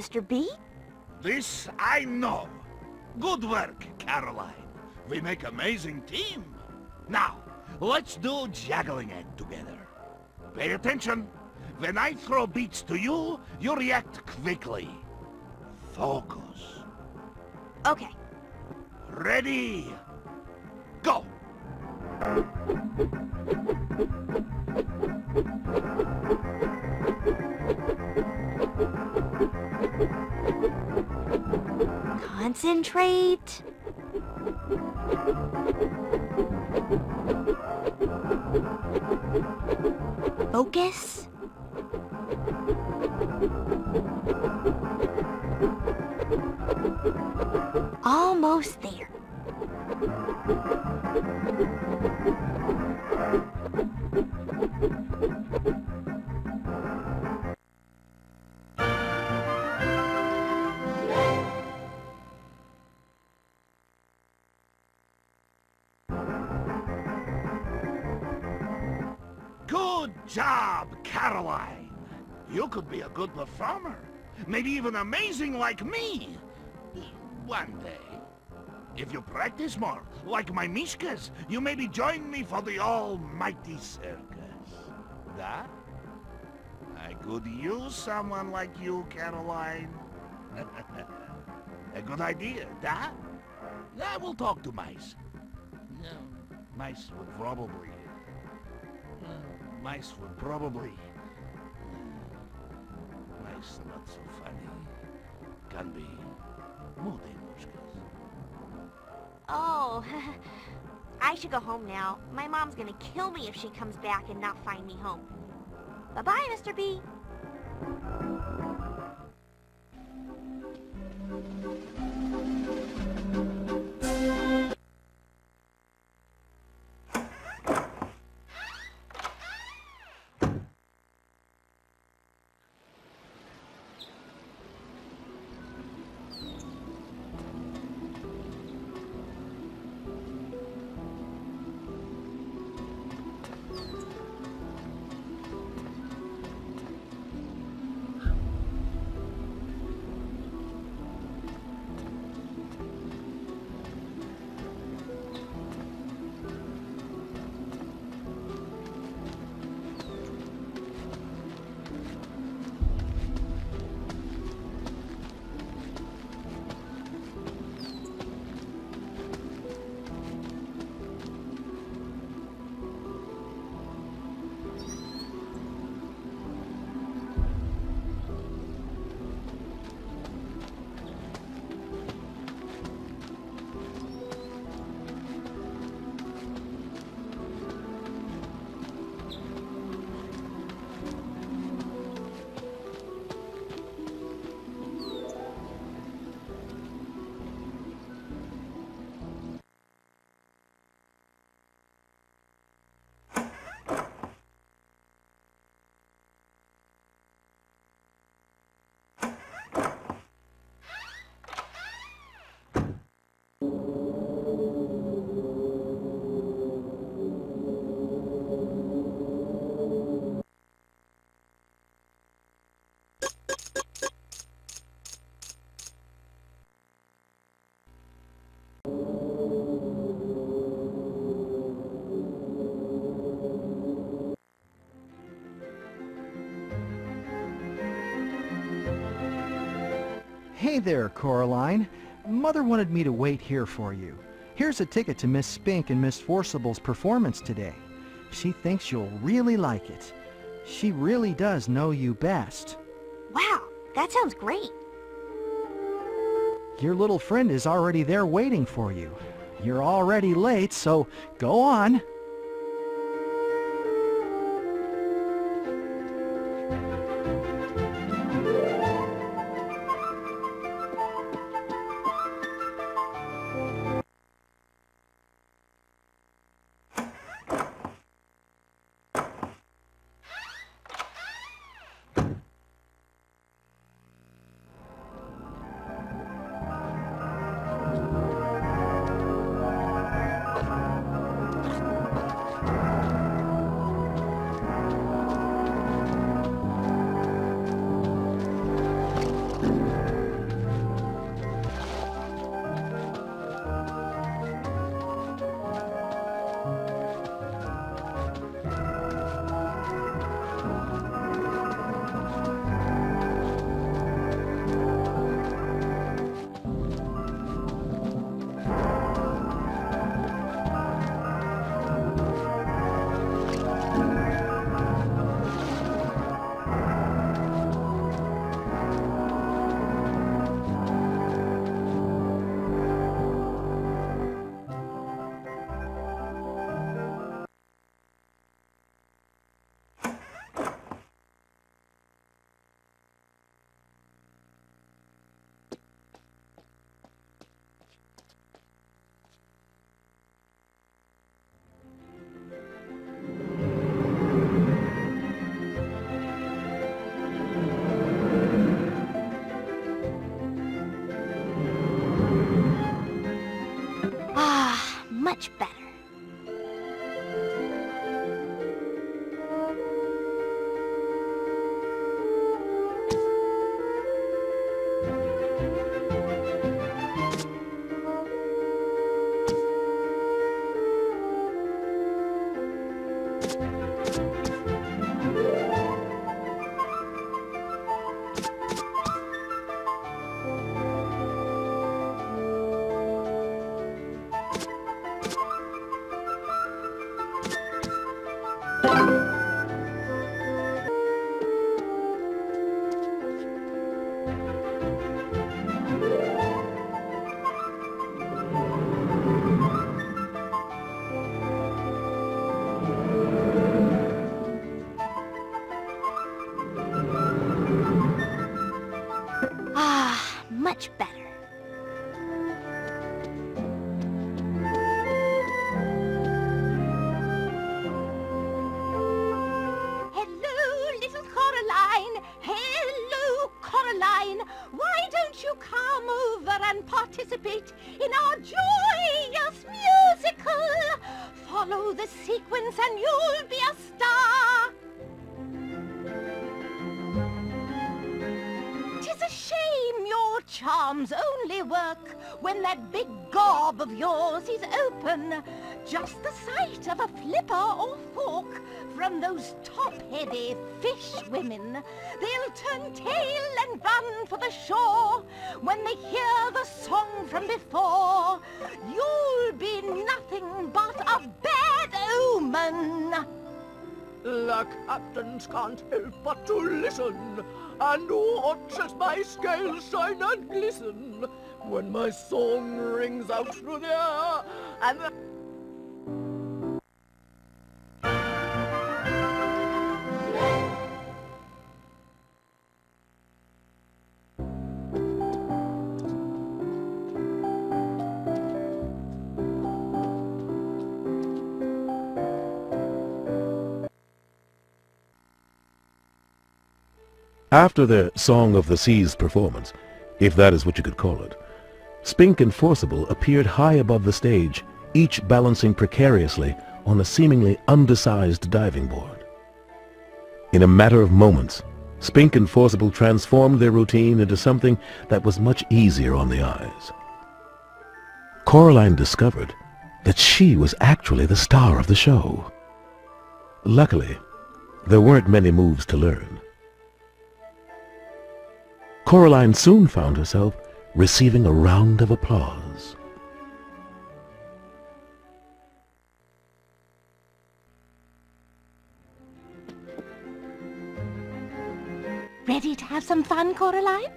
Mr. B. This I know. Good work, Caroline. We make amazing team. Now, let's do juggling act together. Pay attention. When I throw beets to you, you react quickly. Focus. Okay. Ready? Go! Concentrate. Focus. Almost there. Good performer. Maybe even amazing like me. One day. If you practice more, like my Mishkas, you maybe join me for the almighty circus. That? I could use someone like you, Caroline. a good idea, that? I will talk to mice. No, mice would probably... uh, mice would probably is not so funny can be more dangerous. Oh, I should go home now. My mom's gonna kill me if she comes back and not find me home. Bye-bye, Mr. B. Hey there, Coraline. Mother wanted me to wait here for you. Here's a ticket to Miss Spink and Miss Forcible's performance today. She thinks you'll really like it. She really does know you best. Wow, that sounds great. Your little friend is already there waiting for you. You're already late, so go on. That big gob of yours is open. Just the sight of a flipper or fork from those top-heavy fish women. They'll turn tail and run for the shore when they hear the song from before. You'll be nothing but a bad omen. The captains can't help but to listen, and watch as my scales shine and glisten when my song rings out through the air, and the After their Song of the Seas performance, if that is what you could call it, Spink and Forcible appeared high above the stage, each balancing precariously on a seemingly undersized diving board. In a matter of moments, Spink and Forcible transformed their routine into something that was much easier on the eyes. Coraline discovered that she was actually the star of the show. Luckily, there weren't many moves to learn. Coraline soon found herself receiving a round of applause. Ready to have some fun, Coraline?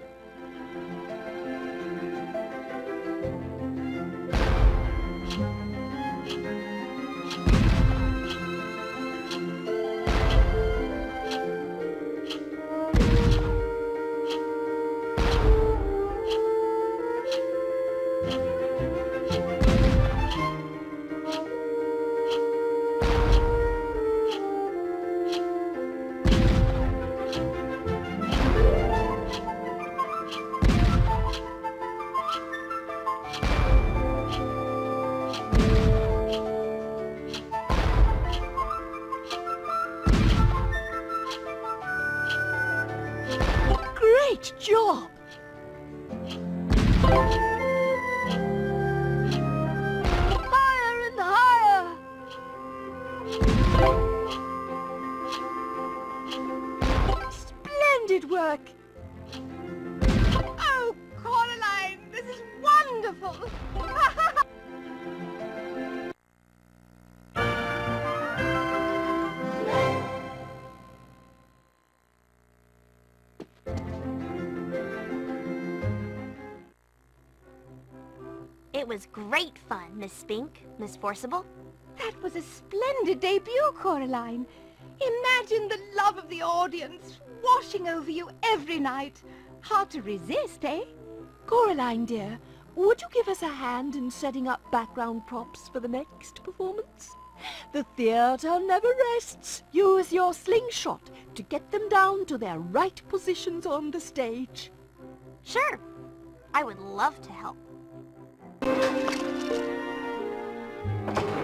Great fun, Miss Spink, Miss Forcible. That was a splendid debut, Coraline. Imagine the love of the audience washing over you every night. Hard to resist, eh? Coraline, dear, would you give us a hand in setting up background props for the next performance? The theatre never rests. Use your slingshot to get them down to their right positions on the stage. Sure, I would love to help. Thank you.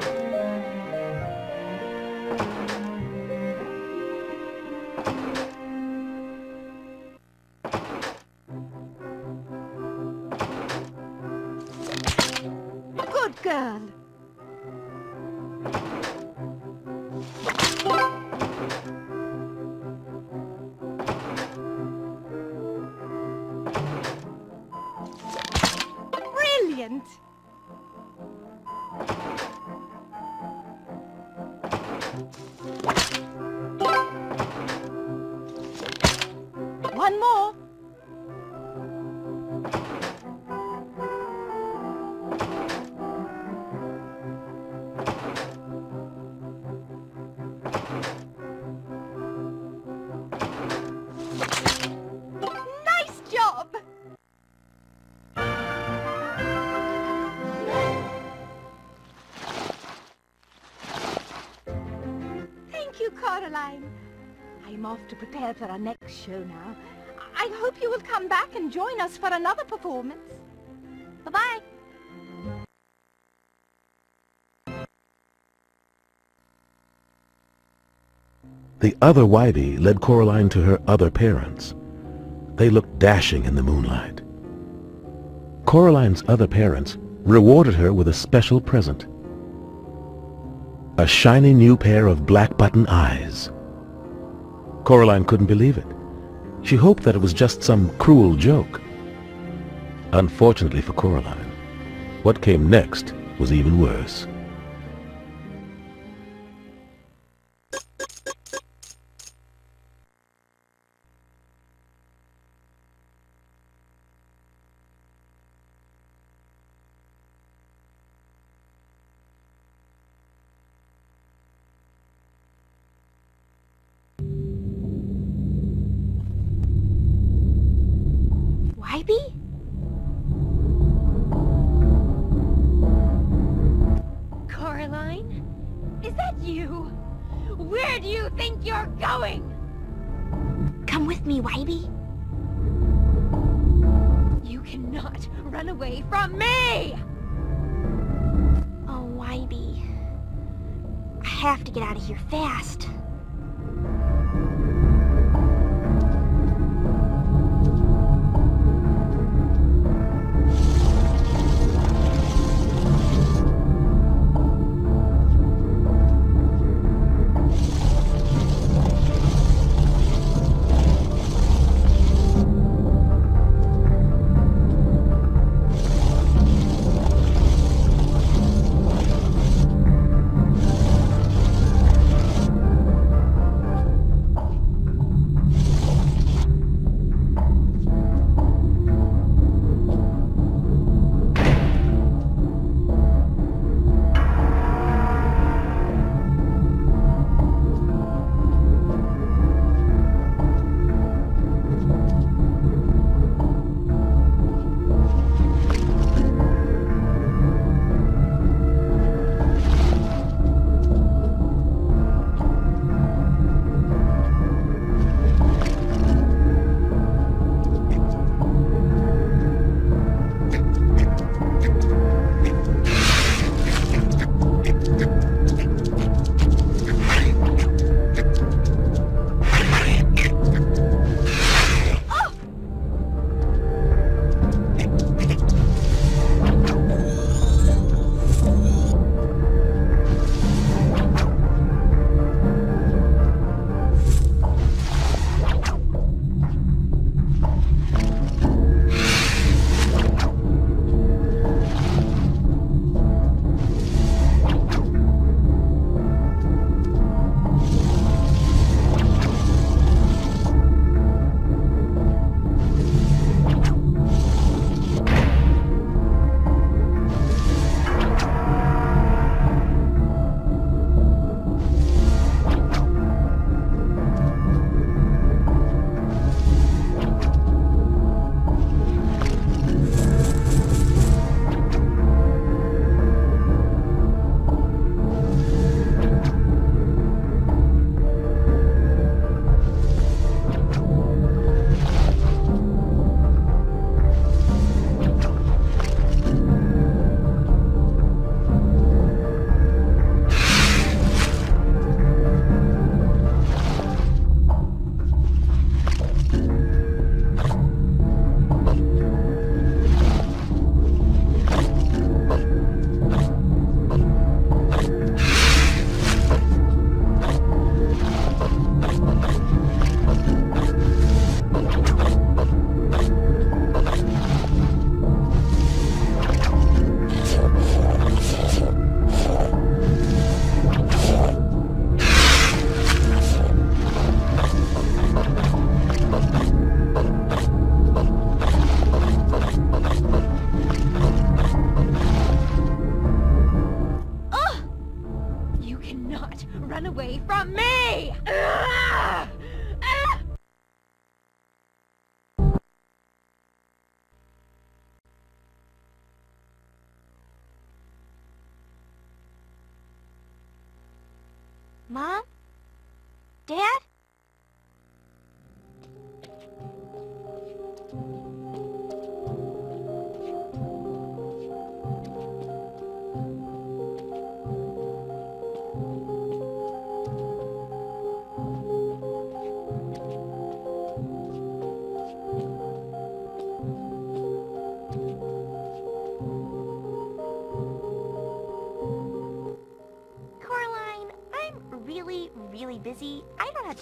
To prepare for our next show now. I hope you will come back and join us for another performance. Bye-bye. The other Wybie led Coraline to her other parents. They looked dashing in the moonlight. Coraline's other parents rewarded her with a special present. A shiny new pair of black button eyes. Coraline couldn't believe it. She hoped that it was just some cruel joke. Unfortunately for Coraline, what came next was even worse. Come with me, Wybie. You cannot run away from me! Oh, Wybie. I have to get out of here fast.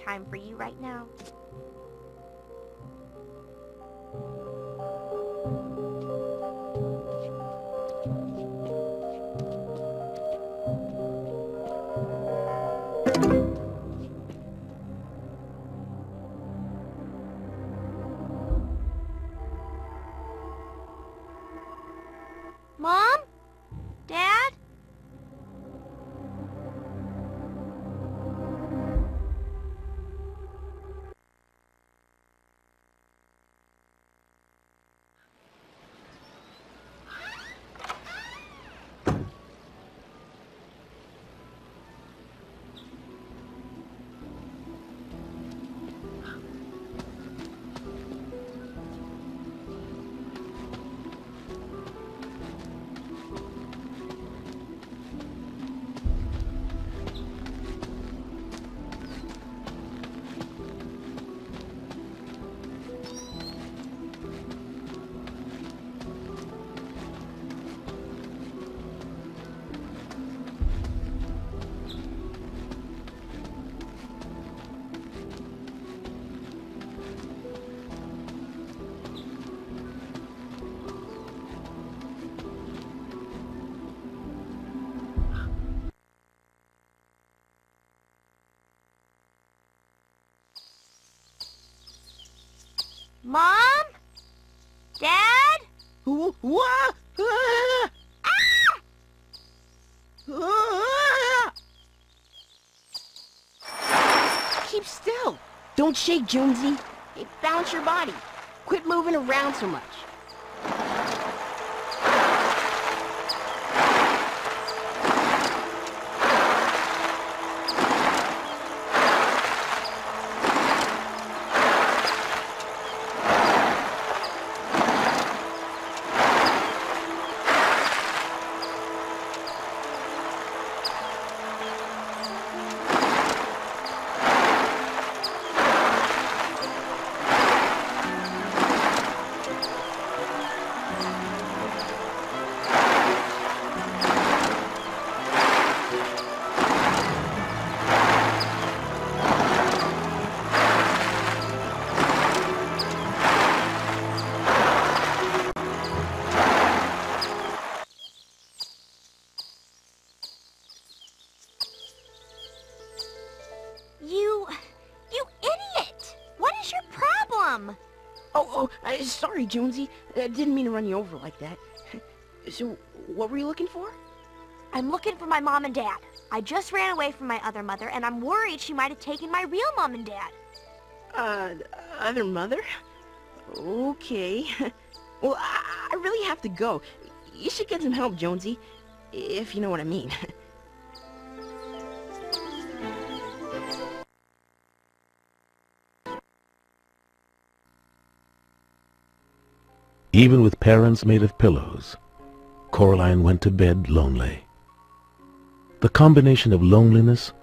Time for you right now. Keep still. Don't shake, Jonesy. Hey, balance your body. Quit moving around so much. Jonesy. I didn't mean to run you over like that. So, what were you looking for? I'm looking for my mom and dad. I just ran away from my other mother, and I'm worried she might have taken my real mom and dad. Uh, other mother? Okay. Well, I, I really have to go. You should get some help, Jonesy. If you know what I mean. Even with parents made of pillows, Coraline went to bed lonely. The combination of loneliness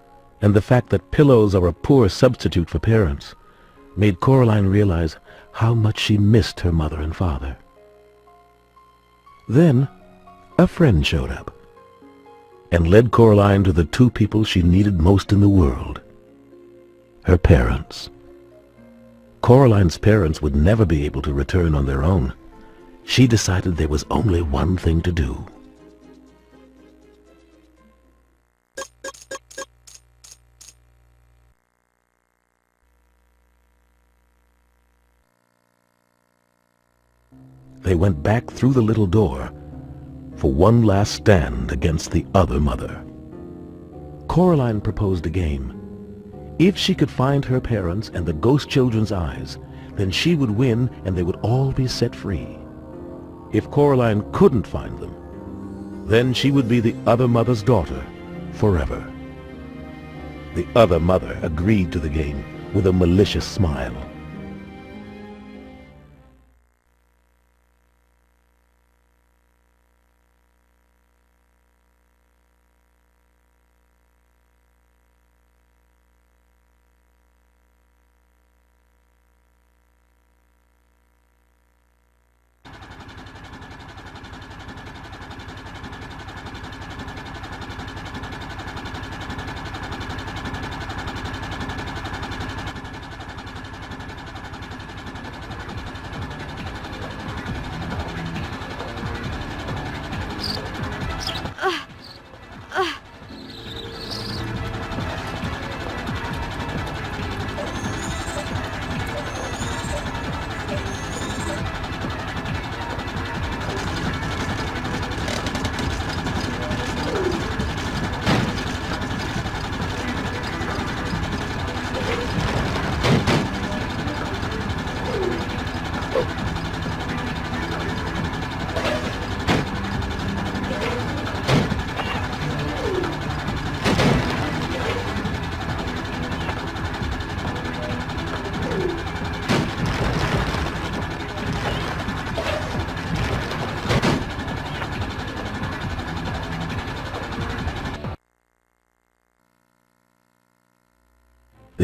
and the fact that pillows are a poor substitute for parents made Coraline realize how much she missed her mother and father. Then, a friend showed up and led Coraline to the two people she needed most in the world, her parents. Coraline's parents would never be able to return on their own. She decided there was only one thing to do. They went back through the little door for one last stand against the other mother. Coraline proposed a game. If she could find her parents and the ghost children's eyes, then she would win and they would all be set free. If Coraline couldn't find them, then she would be the other mother's daughter forever. The other mother agreed to the game with a malicious smile.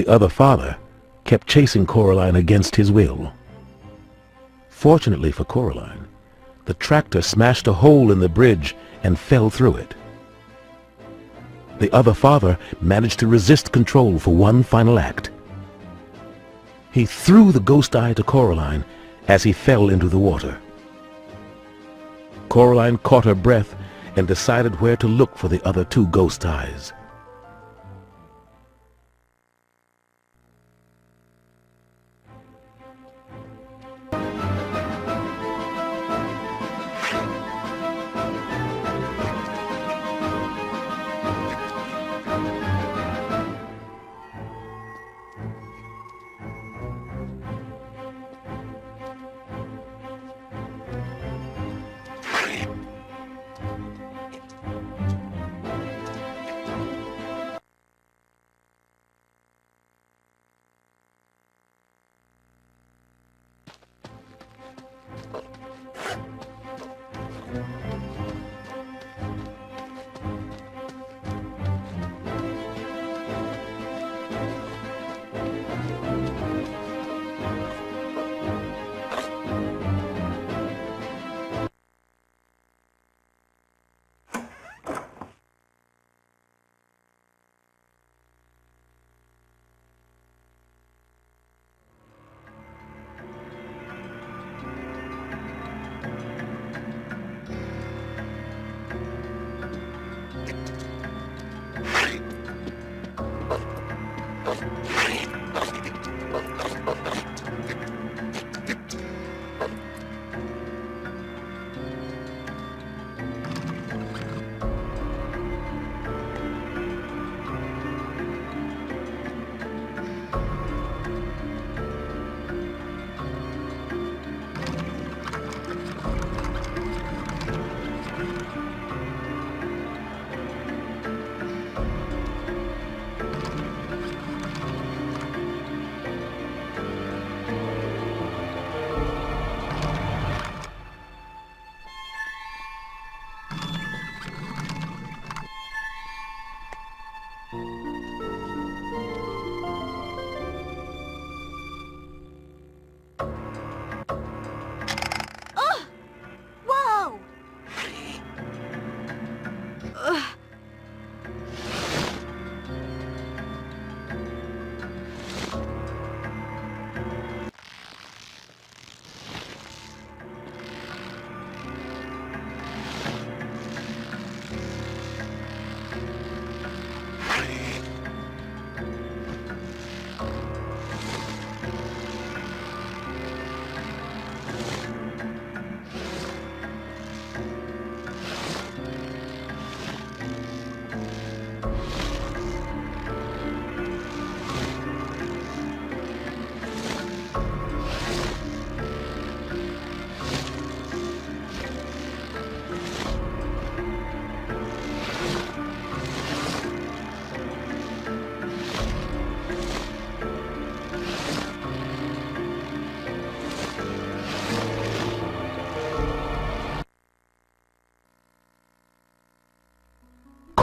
The other father kept chasing Coraline against his will. Fortunately for Coraline, the tractor smashed a hole in the bridge and fell through it. The other father managed to resist control for one final act. He threw the ghost eye to Coraline as he fell into the water. Coraline caught her breath and decided where to look for the other two ghost eyes.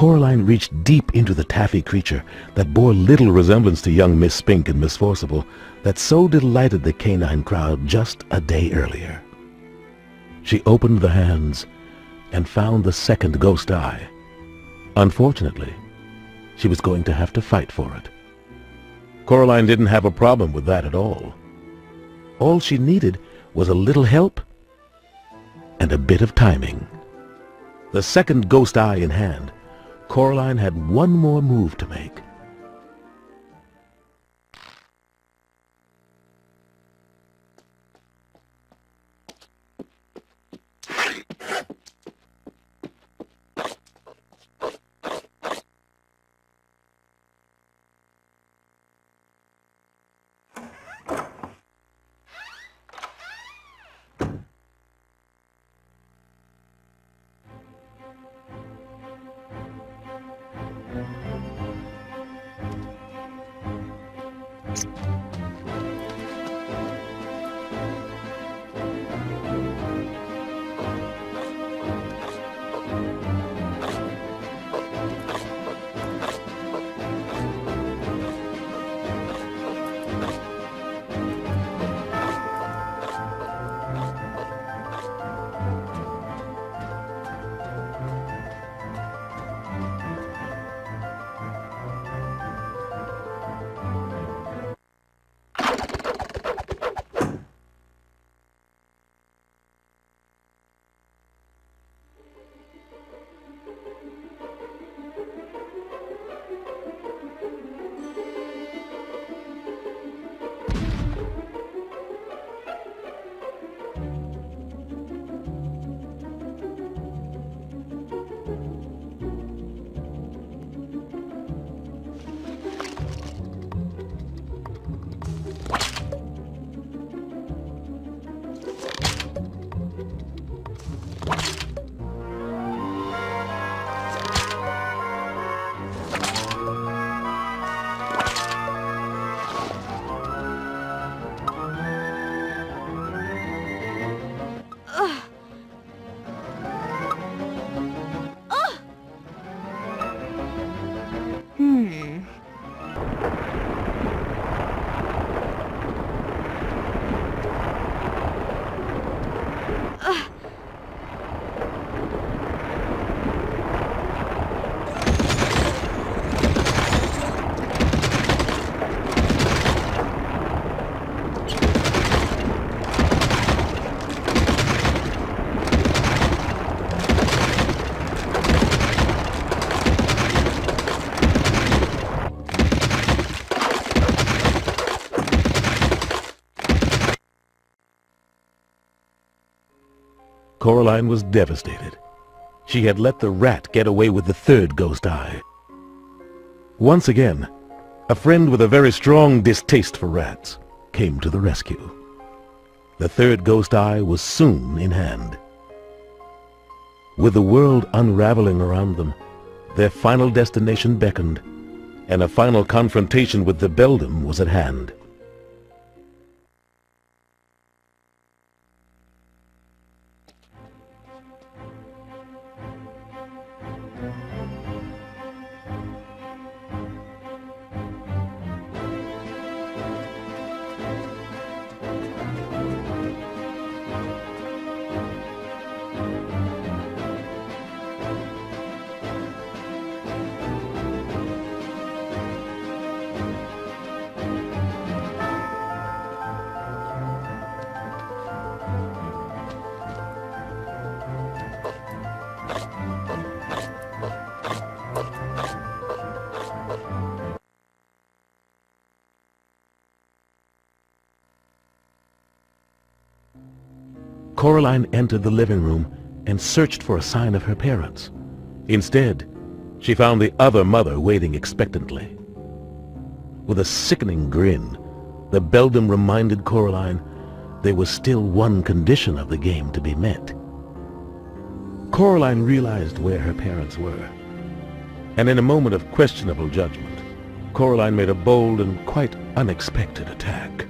Coraline reached deep into the taffy creature that bore little resemblance to young Miss Spink and Miss Forcible that so delighted the canine crowd just a day earlier. She opened the hands and found the second ghost eye. Unfortunately, she was going to have to fight for it. Coraline didn't have a problem with that at all. All she needed was a little help and a bit of timing. The second ghost eye in hand, Coraline had one more move to make. Coraline was devastated. She had let the rat get away with the third ghost eye. Once again, a friend with a very strong distaste for rats came to the rescue. The third ghost eye was soon in hand. With the world unraveling around them, their final destination beckoned, and a final confrontation with the beldam was at hand. Coraline entered the living room and searched for a sign of her parents. Instead, she found the other mother waiting expectantly. With a sickening grin, the beldam reminded Coraline there was still one condition of the game to be met. Coraline realized where her parents were, and in a moment of questionable judgment, Coraline made a bold and quite unexpected attack.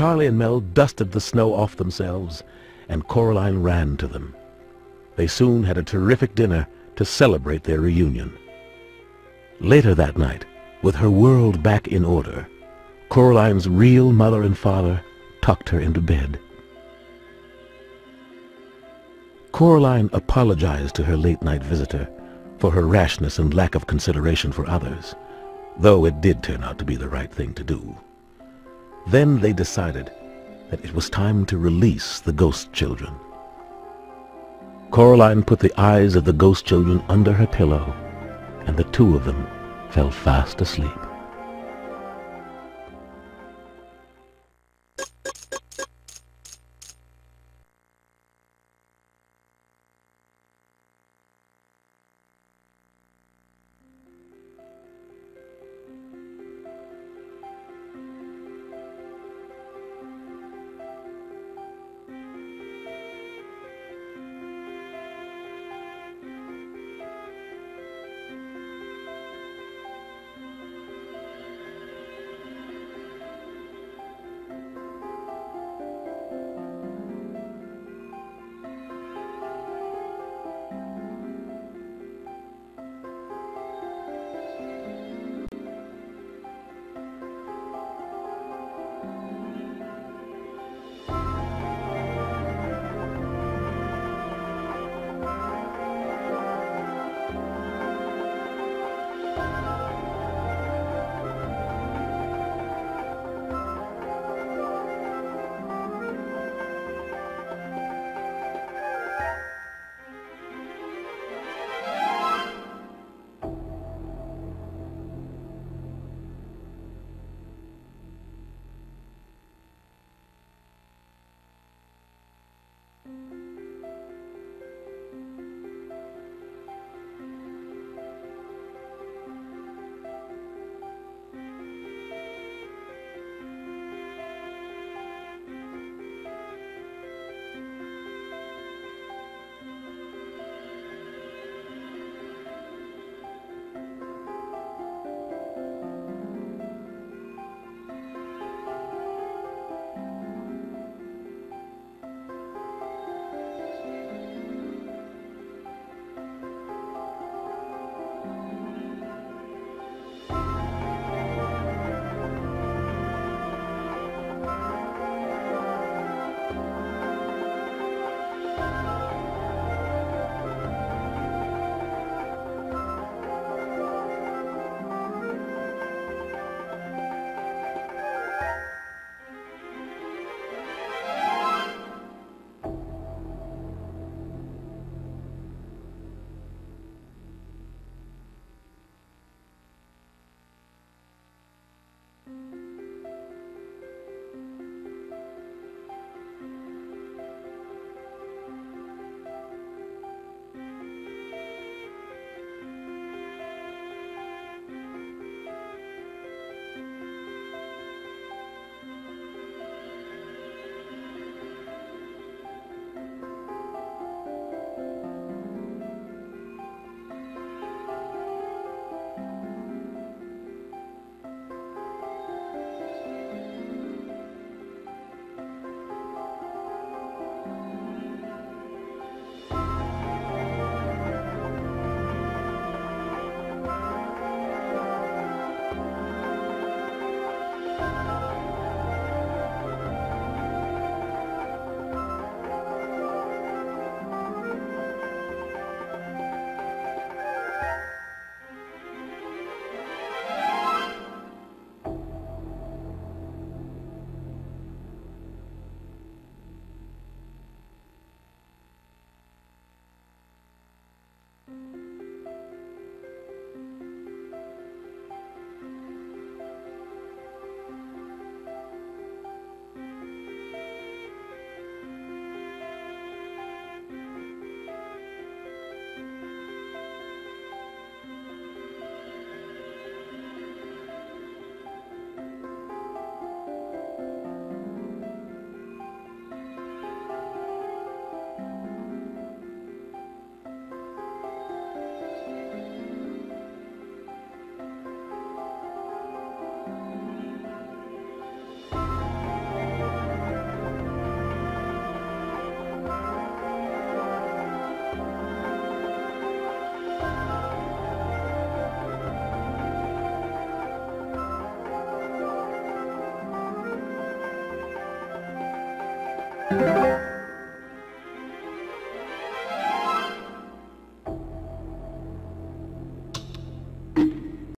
Charlie and Mel dusted the snow off themselves, and Coraline ran to them. They soon had a terrific dinner to celebrate their reunion. Later that night, with her world back in order, Coraline's real mother and father tucked her into bed. Coraline apologized to her late-night visitor for her rashness and lack of consideration for others, though it did turn out to be the right thing to do. Then they decided that it was time to release the ghost children. Coraline put the eyes of the ghost children under her pillow, and the two of them fell fast asleep.